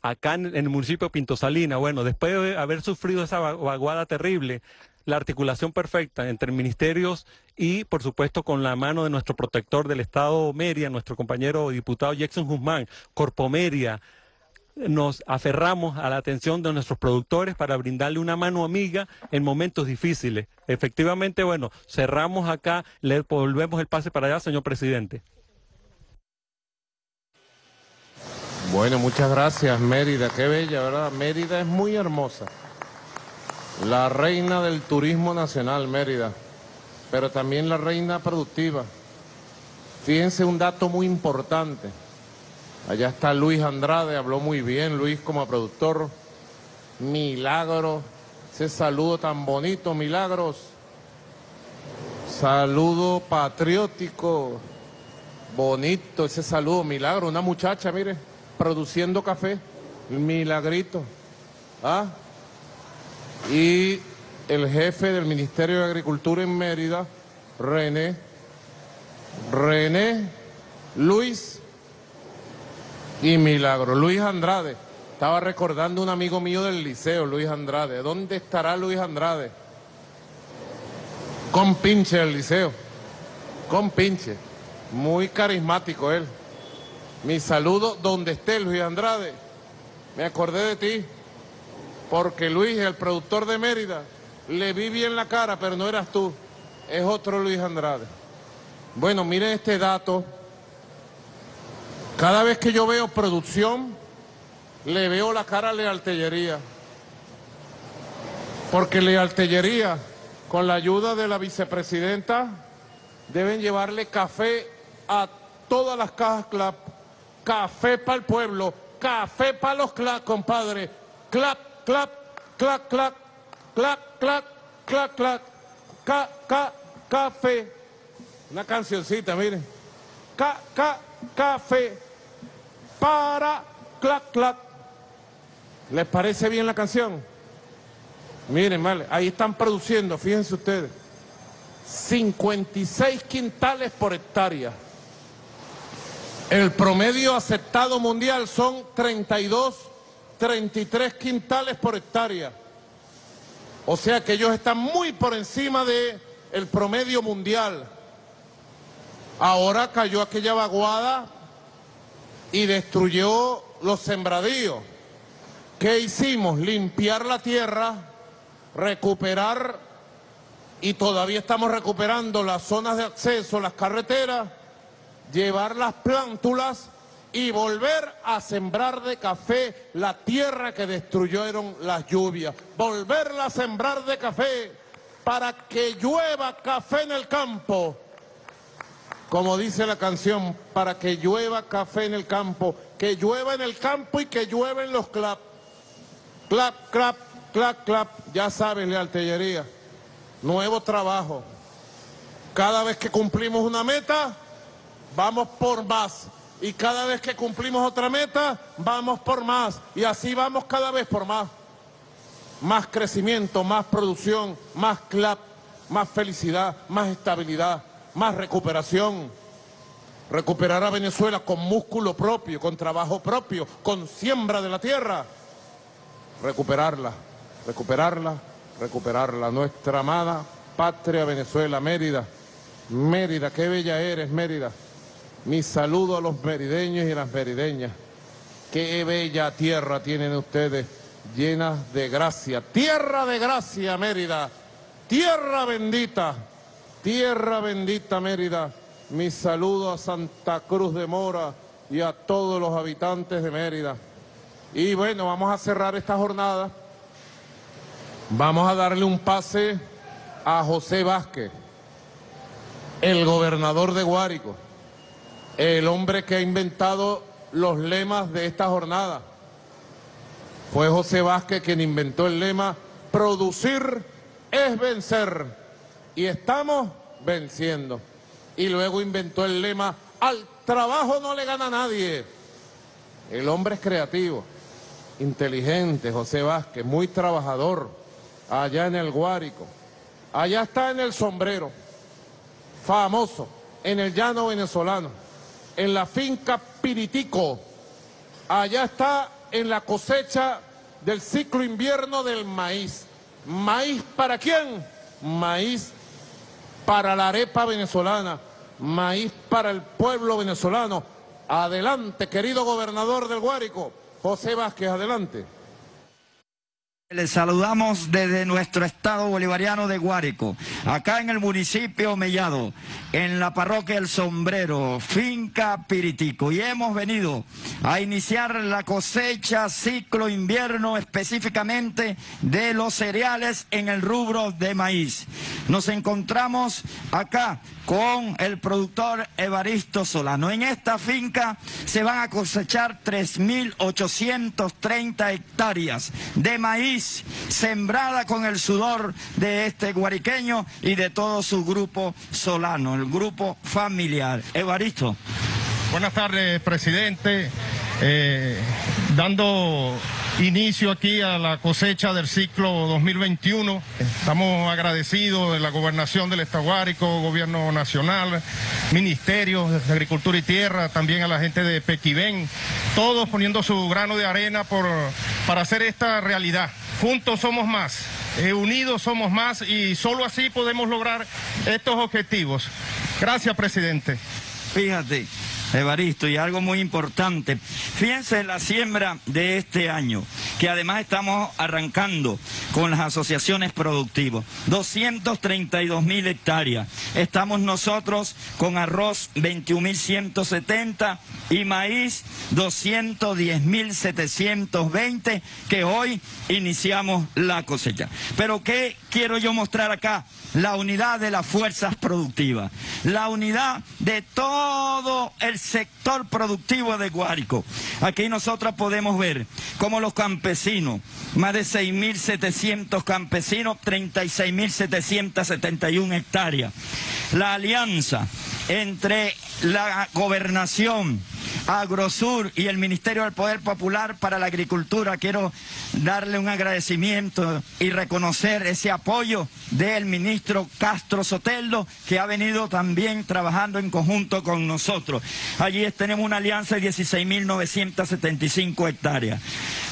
Acá en, el municipio de Pinto Salina, bueno, después de haber sufrido esa va- vaguada terrible, la articulación perfecta entre ministerios y, por supuesto, con la mano de nuestro protector del Estado Meria, nuestro compañero diputado Jackson Guzmán, Corpomeria, nos aferramos a la atención de nuestros productores para brindarle una mano amiga en momentos difíciles. Efectivamente, bueno, cerramos acá, le volvemos el pase para allá, señor presidente. Bueno, muchas gracias, Mérida. Qué bella, ¿verdad? Mérida es muy hermosa. La reina del turismo nacional, Mérida. Pero también la reina productiva. Fíjense un dato muy importante. Allá está Luis Andrade, habló muy bien, Luis como productor. Milagro, ese saludo tan bonito, Milagros. Saludo patriótico, bonito ese saludo, Milagro. Una muchacha, mire, produciendo café, milagrito. ¿Ah? Y el jefe del Ministerio de Agricultura en Mérida, René, René, Luis y Milagro. Luis Andrade. Estaba recordando un amigo mío del liceo, Luis Andrade. ¿Dónde estará Luis Andrade? Con pinche del liceo. Con pinche. Muy carismático él. Mi saludo donde esté Luis Andrade. Me acordé de ti. Porque Luis, el productor de Mérida, le vi bien la cara, pero no eras tú. Es otro Luis Andrade. Bueno, miren este dato. Cada vez que yo veo producción, le veo la cara a Lealtellería. Porque Lealtellería, con la ayuda de la vicepresidenta, deben llevarle café a todas las cajas CLAP. Café para el pueblo, café para los CLAP, compadre. Clap, clap, clap, clap, clap, clap, clap, clap. Ca, ca, café. Una cancioncita, miren. Ca, ca, café. Para, clap, clap. ¿Les parece bien la canción? Miren, vale, ahí están produciendo, fíjense ustedes, 56 quintales por hectárea. El promedio aceptado mundial son 32, 33 quintales por hectárea. O sea que ellos están muy por encima del el promedio mundial. Ahora cayó aquella vaguada y destruyó los sembradíos. ¿Qué hicimos? Limpiar la tierra, recuperar, y todavía estamos recuperando las zonas de acceso, las carreteras, llevar las plántulas y volver a sembrar de café la tierra que destruyeron las lluvias. Volverla a sembrar de café para que llueva café en el campo. Como dice la canción, para que llueva café en el campo, que llueva en el campo y que llueva en los clap. Clap, clap, clap, clap. Ya sabes, lealtellería. Nuevo trabajo. Cada vez que cumplimos una meta, vamos por más. Y cada vez que cumplimos otra meta, vamos por más. Y así vamos cada vez por más. Más crecimiento, más producción, más clap, más felicidad, más estabilidad, más recuperación. Recuperar a Venezuela con músculo propio, con trabajo propio, con siembra de la tierra. Recuperarla, recuperarla, recuperarla. Nuestra amada patria Venezuela, Mérida. Mérida, qué bella eres, Mérida. Mi saludo a los merideños y las merideñas. Qué bella tierra tienen ustedes, llenas de gracia. Tierra de gracia, Mérida. Tierra bendita. Tierra bendita, Mérida. Mi saludo a Santa Cruz de Mora y a todos los habitantes de Mérida. Y bueno, vamos a cerrar esta jornada. Vamos a darle un pase a José Vázquez, el gobernador de Guárico el hombre que ha inventado los lemas de esta jornada. Fue José Vázquez quien inventó el lema, producir es vencer. Y estamos venciendo. Y luego inventó el lema, al trabajo no le gana nadie. El hombre es creativo, inteligente, José Vázquez, muy trabajador, allá en el Guárico. Allá está en el sombrero, famoso, en el llano venezolano en la finca Piritico. Allá está en la cosecha del ciclo invierno del maíz. ¿Maíz para quién? Maíz para la arepa venezolana, maíz para el pueblo venezolano. Adelante, querido gobernador del Guárico, José Vázquez, adelante. Les saludamos desde nuestro estado bolivariano de Guárico, acá en el municipio Mellado, en la parroquia El Sombrero, finca Piritico. Y hemos venido a iniciar la cosecha ciclo invierno específicamente de los cereales en el rubro de maíz. Nos encontramos acá con el productor Evaristo Solano. En esta finca se van a cosechar 3.830 hectáreas de maíz sembrada con el sudor de este guariqueño y de todo su grupo solano, el grupo familiar. Evaristo. Buenas tardes, presidente. Eh, dando inicio aquí a la cosecha del ciclo 2021. Estamos agradecidos de la gobernación del Estado Guárico, gobierno nacional, ministerios de Agricultura y Tierra, también a la gente de Pequibén, todos poniendo su grano de arena por, para hacer esta realidad. Juntos somos más, eh, unidos somos más y solo así podemos lograr estos objetivos. Gracias, presidente. Fíjate, Evaristo, y algo muy importante. Fíjense en la siembra de este año, que además estamos arrancando con las asociaciones productivas. 232 mil hectáreas. Estamos nosotros con arroz 21.170 y maíz 210.720, que hoy iniciamos la cosecha. Pero ¿qué quiero yo mostrar acá? La unidad de las fuerzas productivas, la unidad de todo el sector productivo de Guárico. Aquí nosotros podemos ver cómo los campesinos, más de 6.700 campesinos, 36.771 hectáreas. La alianza entre la gobernación, Agrosur y el Ministerio del Poder Popular para la Agricultura. Quiero darle un agradecimiento y reconocer ese apoyo del ministro Castro Soteldo, que ha venido también trabajando en conjunto con nosotros. Allí tenemos una alianza de 16.975 hectáreas.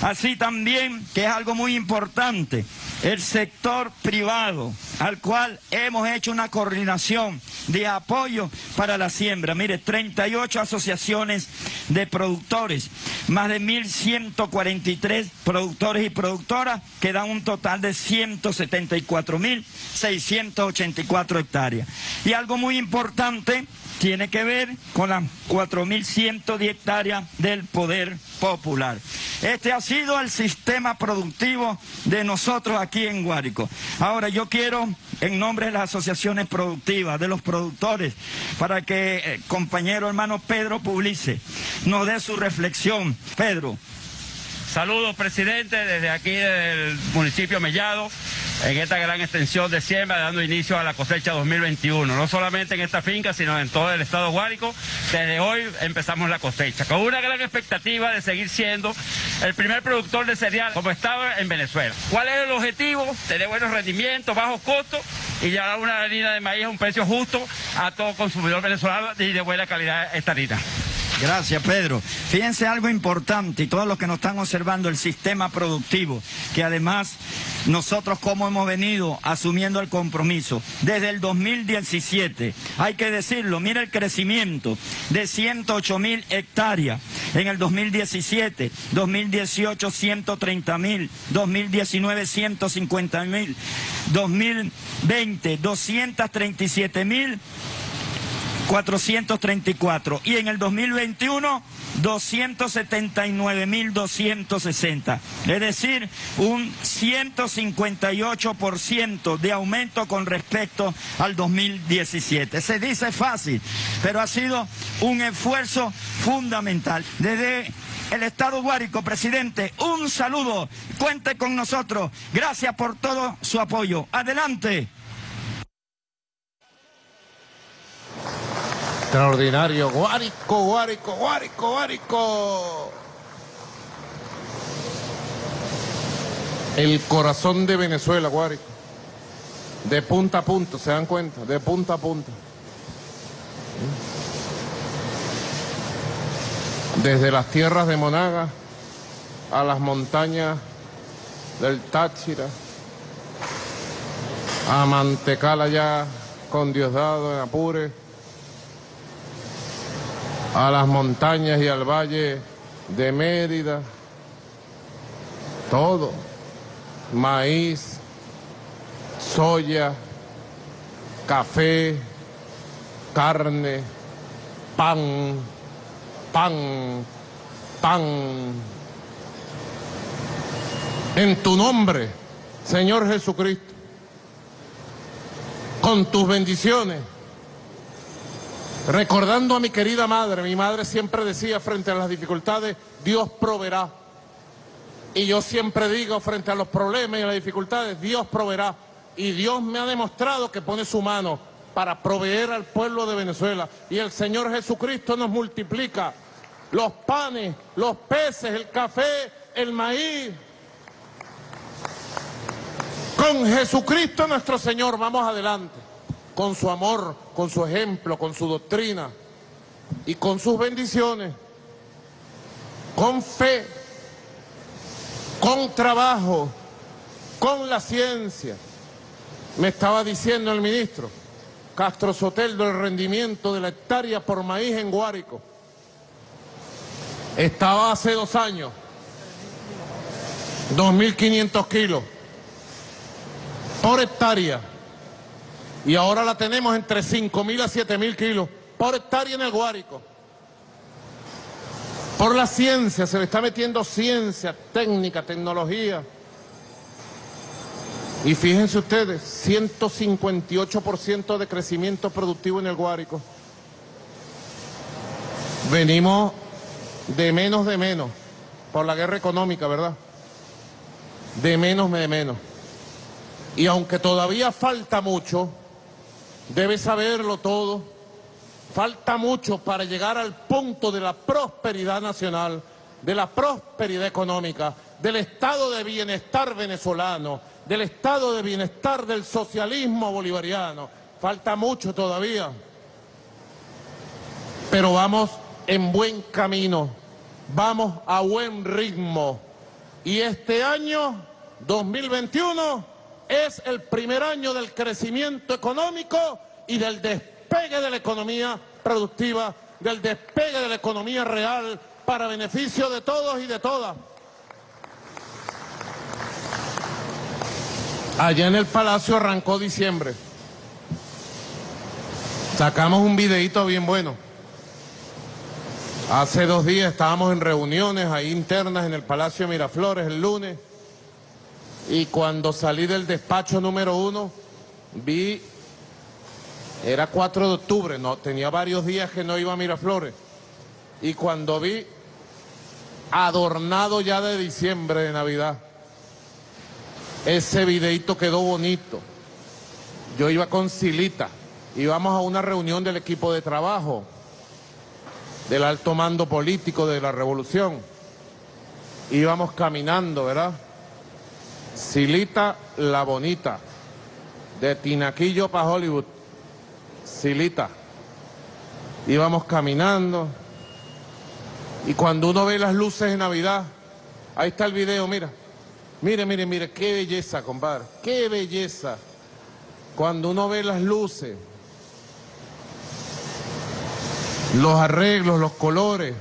Así también, que es algo muy importante, el sector privado, al cual hemos hecho una coordinación de apoyo para la siembra. Mire, 38 asociaciones de productores, más de 1.143 productores y productoras, que dan un total de 174.684 hectáreas. Y algo muy importante tiene que ver con las 4.110 hectáreas del poder popular. Este ha sido el sistema productivo de nosotros aquí en Guárico. Ahora yo quiero, en nombre de las asociaciones productivas, de los productores, para que eh, compañero hermano Pedro Publice nos dé su reflexión. Pedro. Saludos, presidente, desde aquí del municipio Mellado, en esta gran extensión de siembra, dando inicio a la cosecha 2021. No solamente en esta finca, sino en todo el estado Guárico. Desde hoy empezamos la cosecha, con una gran expectativa de seguir siendo el primer productor de cereal como estaba en Venezuela. ¿Cuál es el objetivo? Tener buenos rendimientos, bajos costos y llevar una harina de maíz a un precio justo a todo consumidor venezolano y de buena calidad esta harina. Gracias, Pedro. Fíjense algo importante y todos los que nos están observando el sistema productivo, que además nosotros como hemos venido asumiendo el compromiso desde el 2017, hay que decirlo, mira el crecimiento de 108 mil hectáreas en el 2017, 2018 130 mil, 2019 150 mil, 2020 237 mil 434 y en el 2021 279.260. Es decir, un 158% de aumento con respecto al 2017. Se dice fácil, pero ha sido un esfuerzo fundamental. Desde el Estado Guárico, presidente, un saludo. Cuente con nosotros. Gracias por todo su apoyo. Adelante. Extraordinario. Guárico, Guárico, Guárico, Guárico. El corazón de Venezuela, Guárico. De punta a punta, ¿se dan cuenta? De punta a punta. Desde las tierras de Monaga a las montañas del Táchira, a Mantecal allá con Diosdado en Apure a las montañas y al valle de Mérida, todo, maíz, soya, café, carne, pan, pan, pan. En tu nombre, Señor Jesucristo, con tus bendiciones Recordando a mi querida madre, mi madre siempre decía frente a las dificultades, Dios proveerá. Y yo siempre digo frente a los problemas y las dificultades, Dios proveerá. Y Dios me ha demostrado que pone su mano para proveer al pueblo de Venezuela. Y el Señor Jesucristo nos multiplica los panes, los peces, el café, el maíz. Con Jesucristo nuestro Señor, vamos adelante con su amor, con su ejemplo, con su doctrina y con sus bendiciones, con fe, con trabajo, con la ciencia. Me estaba diciendo el ministro Castro Soteldo el rendimiento de la hectárea por maíz en Guárico. Estaba hace dos años, 2.500 kilos por hectárea y ahora la tenemos entre 5.000 a 7.000 kilos por hectárea en el Guárico. Por la ciencia, se le está metiendo ciencia, técnica, tecnología. Y fíjense ustedes, 158% de crecimiento productivo en el Guárico. Venimos de menos de menos, por la guerra económica, ¿verdad? De menos de menos. Y aunque todavía falta mucho, debe saberlo todo, Falta mucho para llegar al punto de la prosperidad nacional, de la prosperidad económica, del estado de bienestar venezolano, del estado de bienestar del socialismo bolivariano. Falta mucho todavía, pero vamos en buen camino, vamos a buen ritmo. Y este año, 2021, es el primer año del crecimiento económico y del despegue de la economía productiva, del despegue de la economía real para beneficio de todos y de todas. Allá en el Palacio arrancó diciembre. Sacamos un videito bien bueno. Hace dos días estábamos en reuniones ahí internas en el Palacio de Miraflores el lunes. Y cuando salí del despacho número uno, vi, era 4 de octubre, no, tenía varios días que no iba a Miraflores. Y cuando vi adornado ya de diciembre, de Navidad, ese videito quedó bonito. Yo iba con Silita, íbamos a una reunión del equipo de trabajo, del alto mando político de la revolución. Íbamos caminando, ¿verdad? Silita la Bonita, de Tinaquillo para Hollywood. Silita. Íbamos caminando. Y cuando uno ve las luces de Navidad, ahí está el video, mira. Mire, mire, mire, qué belleza, compadre. Qué belleza. Cuando uno ve las luces, los arreglos, los colores,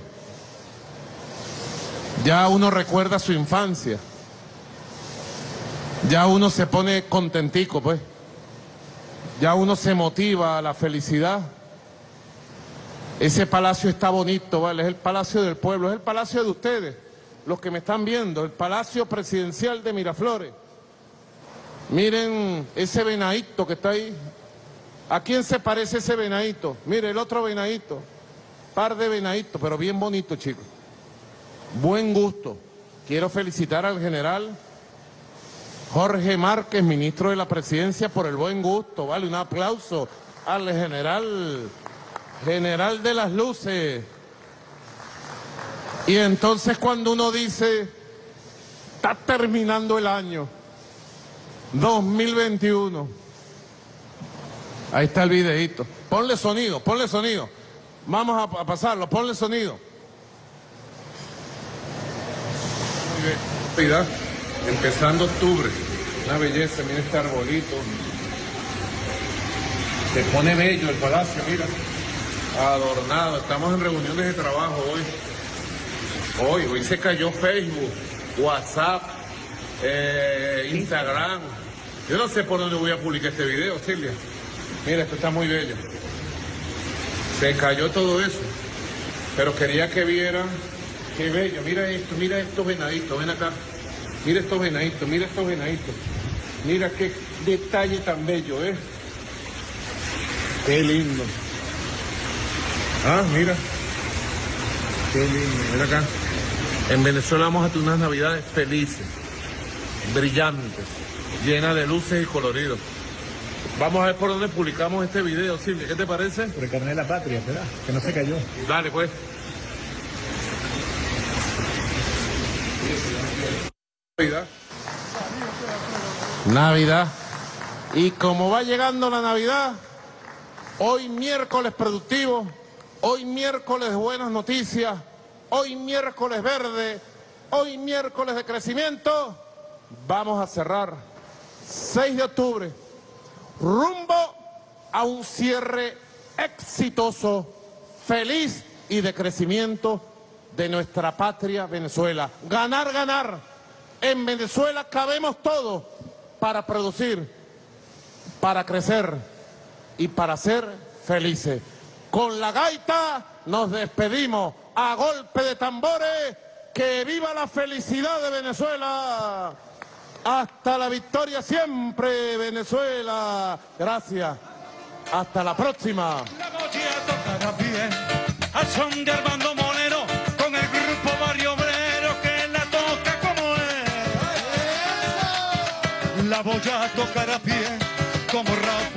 ya uno recuerda su infancia. Ya uno se pone contentico, pues. Ya uno se motiva a la felicidad. Ese palacio está bonito, ¿vale? Es el palacio del pueblo, es el palacio de ustedes, los que me están viendo, el palacio presidencial de Miraflores. Miren ese venadito que está ahí. ¿A quién se parece ese venadito? Mire, el otro venadito. Par de venaditos, pero bien bonito, chicos. Buen gusto. Quiero felicitar al general Jorge Márquez, ministro de la Presidencia, por el buen gusto. Vale, un aplauso al general, general de las luces. Y entonces cuando uno dice, está terminando el año 2021, ahí está el videito. Ponle sonido, ponle sonido. Vamos a, pasarlo, ponle sonido. Muy bien. Empezando octubre. Una belleza, mira este arbolito. Se pone bello el palacio, mira. Adornado. Estamos en reuniones de trabajo hoy. Hoy, hoy se cayó Facebook, WhatsApp, eh, Instagram. Yo no sé por dónde voy a publicar este video, Silvia. Mira, esto está muy bello. Se cayó todo eso. Pero quería que vieran qué bello. Mira esto, mira estos venaditos, ven acá. Mira estos venaditos, mira estos venaditos. Mira qué detalle tan bello, ¿eh? Qué lindo. Ah, mira. Qué lindo, mira acá. En Venezuela vamos a tener unas navidades felices, brillantes, llenas de luces y coloridos. Vamos a ver por dónde publicamos este video, Silvia. ¿Qué te parece? Por el carnet de la patria, ¿verdad? Que no se cayó. Dale, pues. Navidad. Navidad. Y como va llegando la Navidad, hoy miércoles productivo, hoy miércoles buenas noticias, hoy miércoles verde, hoy miércoles de crecimiento, vamos a cerrar 6 de octubre rumbo a un cierre exitoso, feliz y de crecimiento de nuestra patria Venezuela. Ganar, ganar. En Venezuela cabemos todos para producir, para crecer y para ser felices. Con la gaita nos despedimos a golpe de tambores. Que viva la felicidad de Venezuela. Hasta la victoria siempre, Venezuela. Gracias. Hasta la próxima. La boya tocará bien como Rafael Rincón, firmó